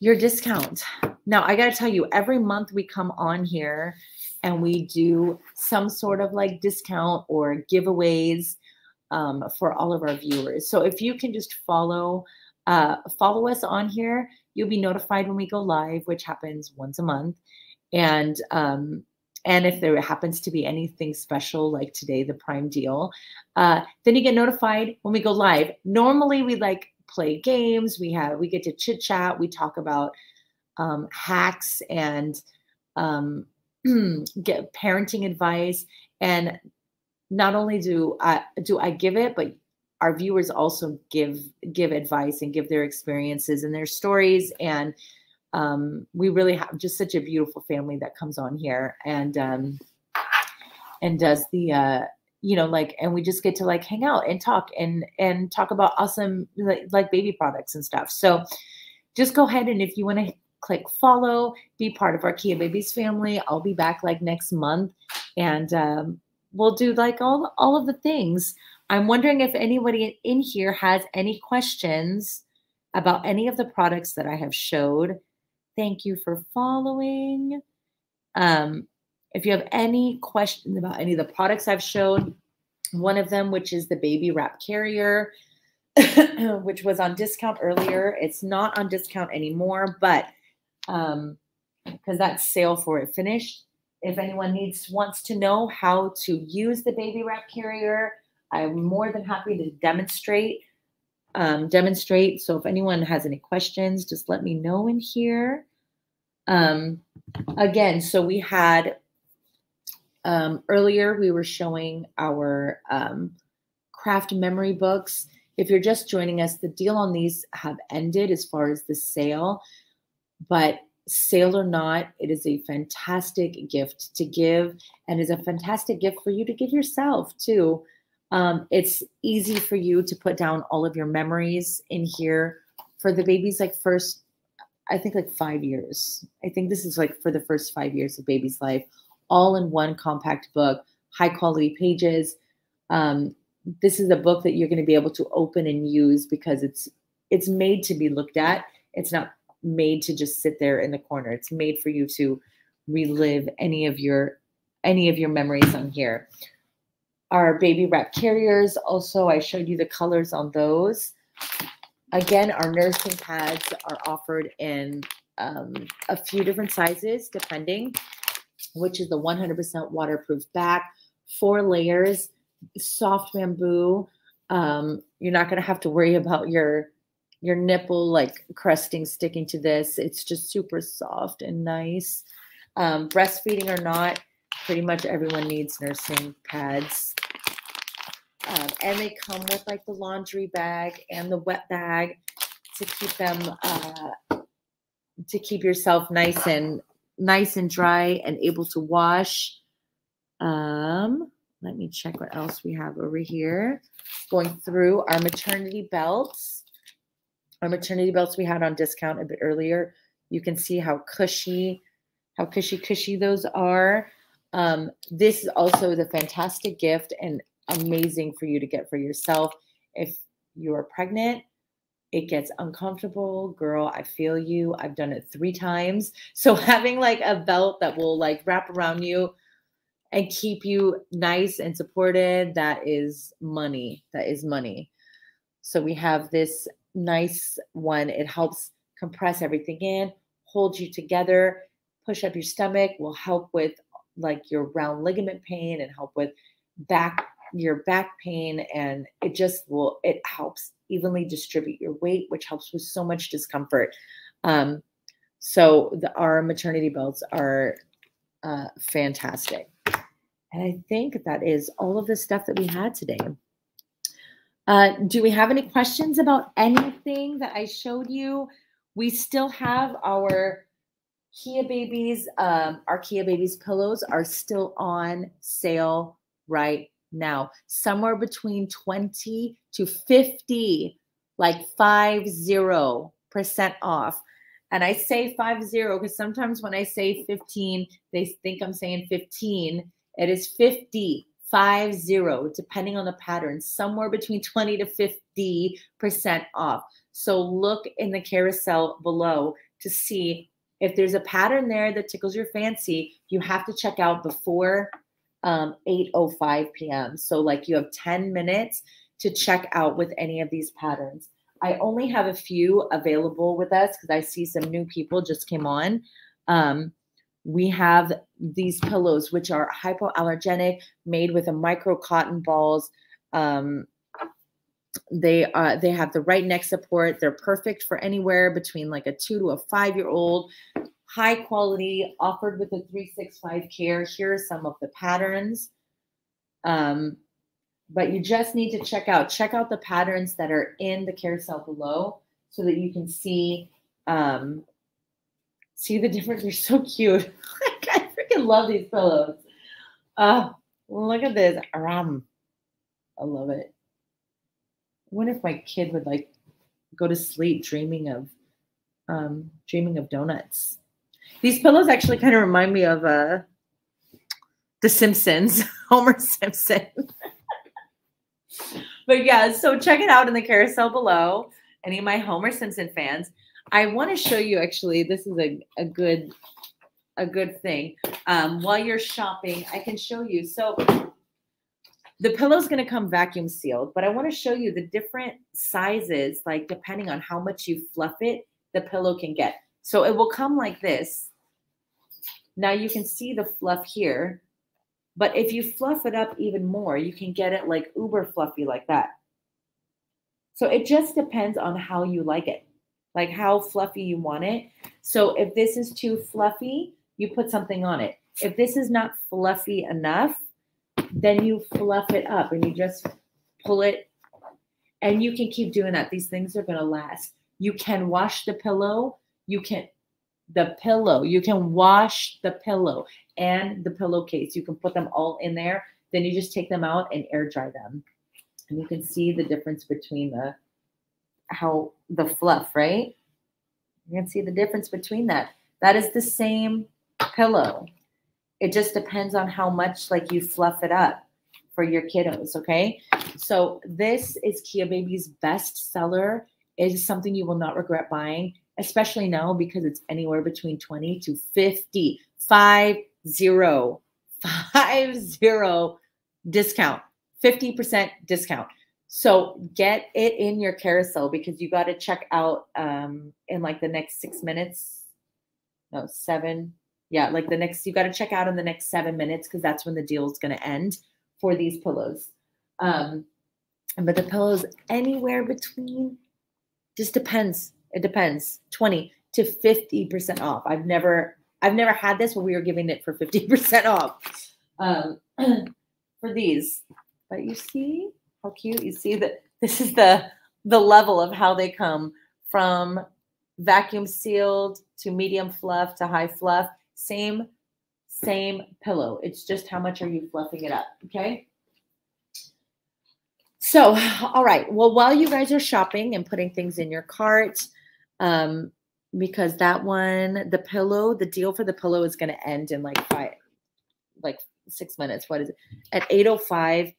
your discount. Now, I got to tell you, every month we come on here and we do some sort of like discount or giveaways um, for all of our viewers. So if you can just follow Uh, follow us on here. You'll be notified when we go live, which happens once a month. And um, and if there happens to be anything special like today, the Prime deal, uh, then you get notified when we go live. Normally, we like play games. We have we get to chit chat. We talk about um, hacks and um, get parenting advice. And not only do I do I give it, but our viewers also give give advice and give their experiences and their stories and um, we really have just such a beautiful family that comes on here and um, and does the uh, you know like and we just get to like hang out and talk and and talk about awesome like, like baby products and stuff so just go ahead and if you want to click follow be part of our KeaBabies family i'll be back like next month and um, we'll do like all all of the things i'm wondering if anybody in here has any questions about any of the products that i have showed Thank you for following. Um, if you have any questions about any of the products I've showed, one of them, which is the baby wrap carrier, which was on discount earlier. It's not on discount anymore, but um, because that sale for it finished. If anyone needs wants to know how to use the baby wrap carrier, I'm more than happy to demonstrate um, demonstrate. So if anyone has any questions, just let me know in here. Um, again, so we had um, earlier, we were showing our um, craft memory books. If you're just joining us, the deal on these have ended as far as the sale, but sale or not, it is a fantastic gift to give and is a fantastic gift for you to give yourself too. Um, it's easy for you to put down all of your memories in here for the baby's like first, I think like five years. I think this is like for the first five years of baby's life, all in one compact book, high quality pages. Um, this is a book that you're going to be able to open and use because it's it's made to be looked at. It's not made to just sit there in the corner. It's made for you to relive any of your any of your memories on here our baby wrap carriers. Also, I showed you the colors on those. Again, our nursing pads are offered in um, a few different sizes, depending, which is the 100% waterproof back, four layers, soft bamboo. Um, you're not going to have to worry about your your nipple like crusting sticking to this. It's just super soft and nice. Um, breastfeeding or not, pretty much everyone needs nursing pads. Um, and they come with like the laundry bag and the wet bag to keep them uh, to keep yourself nice and nice and dry and able to wash. Um, let me check what else we have over here. Going through our maternity belts. Our maternity belts we had on discount a bit earlier. You can see how cushy, how cushy cushy those are. Um, this is also the fantastic gift and amazing for you to get for yourself. If you are pregnant, it gets uncomfortable. Girl, I feel you. I've done it three times. So having like a belt that will like wrap around you and keep you nice and supported, that is money. That is money. So we have this nice one. It helps compress everything in, hold you together, push up your stomach, will help with like your round ligament pain and help with back your back pain and it just will it helps evenly distribute your weight which helps with so much discomfort. Um, so the, our maternity belts are uh, fantastic. And i think that is all of the stuff that we had today uh, do we have any questions about anything that i showed you we still have our KeaBabies um, our KeaBabies pillows are still on sale right now, somewhere between 20 to 50, like five zero percent off. And I say five zero because sometimes when I say 15, they think I'm saying 15. It is 50, five zero, depending on the pattern, somewhere between 20 to 50 percent off. So look in the carousel below to see if there's a pattern there that tickles your fancy. You have to check out before um, 8.05 p.m. So like you have 10 minutes to check out with any of these patterns. I only have a few available with us because I see some new people just came on. Um, we have these pillows, which are hypoallergenic, made with a micro cotton balls. Um, they uh, they have the right neck support. They're perfect for anywhere between like a two to a five year old. High quality, offered with a 365 care. Here are some of the patterns. Um, but you just need to check out check out the patterns that are in the carousel below so that you can see um, see the difference. They're so cute. I freaking love these pillows. Uh, look at this. Aram. I love it. I wonder if my kid would like go to sleep dreaming of um, dreaming of donuts. These pillows actually kind of remind me of uh, The Simpsons, Homer Simpson. but yeah, so check it out in the carousel below. Any of my Homer Simpson fans. I want to show you actually, this is a, a good a good thing. Um, while you're shopping, I can show you. So the pillow is going to come vacuum sealed, but I want to show you the different sizes, like depending on how much you fluff it, the pillow can get. So it will come like this. Now you can see the fluff here, but if you fluff it up even more, you can get it like uber fluffy like that. So it just depends on how you like it, like how fluffy you want it. So if this is too fluffy, you put something on it. If this is not fluffy enough, then you fluff it up and you just pull it and you can keep doing that. These things are going to last. You can wash the pillow. You can, the pillow, you can wash the pillow and the pillowcase. You can put them all in there. Then you just take them out and air dry them. And you can see the difference between the, how the fluff, right? You can see the difference between that. That is the same pillow. It just depends on how much like you fluff it up for your kiddos. Okay. So this is Kea Baby's best seller. It is something you will not regret buying, especially now because it's anywhere between 20 to 50, five zero, five zero discount, 50% discount. So get it in your carousel because you got to check out um, in like the next six minutes. No, seven, yeah, like the next, you got to check out in the next seven minutes because that's when the deal is going to end for these pillows. Um, but the pillows anywhere between just depends. It depends. 20 to 50% off. I've never, I've never had this where we were giving it for 50% off um, for these. But you see how cute? You see that this is the the level of how they come from vacuum sealed to medium fluff to high fluff same, same pillow. It's just how much are you fluffing it up, okay? So, all right. Well, while you guys are shopping and putting things in your cart, um, because that one, the pillow, the deal for the pillow is going to end in like five, like six minutes. What is it? At 8.05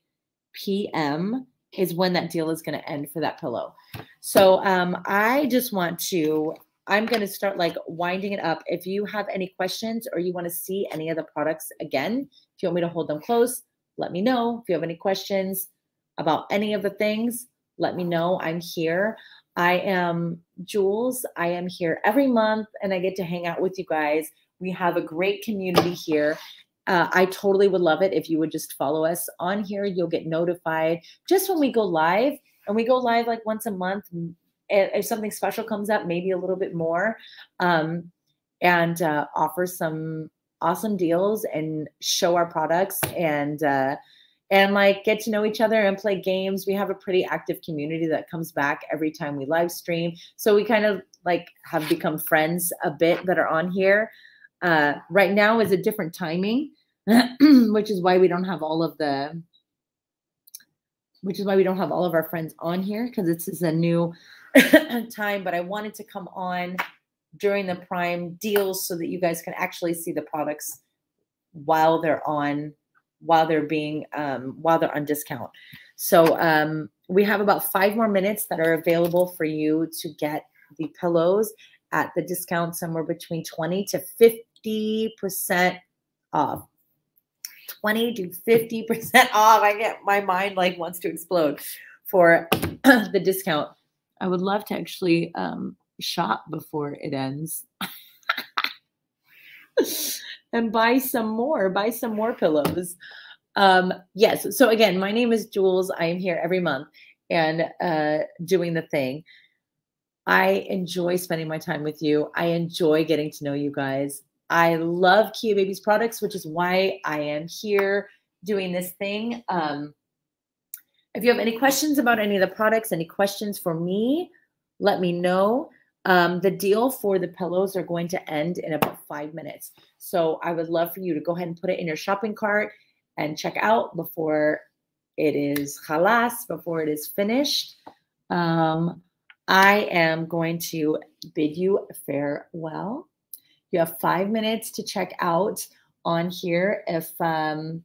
p.m. is when that deal is going to end for that pillow. So um, I just want to I'm going to start like winding it up. If you have any questions or you want to see any of the products again, if you want me to hold them close, let me know. If you have any questions about any of the things, let me know. I'm here. I am Jules. I am here every month and I get to hang out with you guys. We have a great community here. Uh, I totally would love it if you would just follow us on here. You'll get notified just when we go live. And we go live like once a month, if something special comes up, maybe a little bit more, um, and uh, offer some awesome deals and show our products and uh, and like get to know each other and play games. We have a pretty active community that comes back every time we live stream, so we kind of like have become friends a bit that are on here. Uh, right now is a different timing, which is why we don't have all of the which is why we don't have all of our friends on here because this is a new time, but I wanted to come on during the prime deals so that you guys can actually see the products while they're on while they're being um, while they're on discount. So um, we have about five more minutes that are available for you to get the pillows at the discount somewhere between 20 to 50 percent off 20 to 50 percent off i get my mind like wants to explode for the discount I would love to actually um, shop before it ends and buy some more, buy some more pillows. Um, yes. So again, my name is Jules. I am here every month and uh, doing the thing. I enjoy spending my time with you. I enjoy getting to know you guys. I love KeaBabies products, which is why I am here doing this thing. Um, if you have any questions about any of the products, any questions for me, let me know. Um, the deal for the pillows are going to end in about five minutes. So I would love for you to go ahead and put it in your shopping cart and check out before it is halas, before it is finished. Um, I am going to bid you farewell. You have five minutes to check out on here. If um,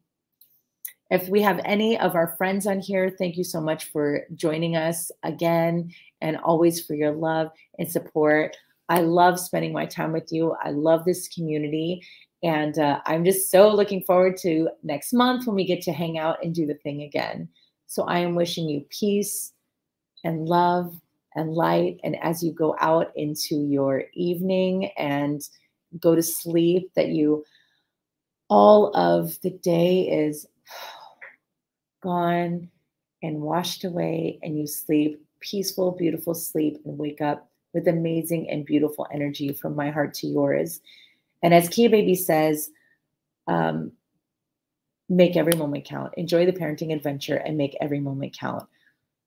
if we have any of our friends on here, thank you so much for joining us again and always for your love and support. I love spending my time with you. I love this community. And uh, I'm just so looking forward to next month when we get to hang out and do the thing again. So I am wishing you peace and love and light. And as you go out into your evening and go to sleep, that you all of the day is gone and washed away, and you sleep peaceful, beautiful sleep and wake up with amazing and beautiful energy from my heart to yours. And as Kea Baby says, um, make every moment count. Enjoy the parenting adventure and make every moment count.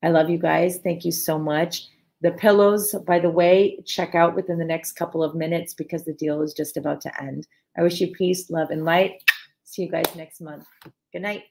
I love you guys. Thank you so much. The pillows, by the way, check out within the next couple of minutes because the deal is just about to end. I wish you peace, love, and light. See you guys next month. Good night.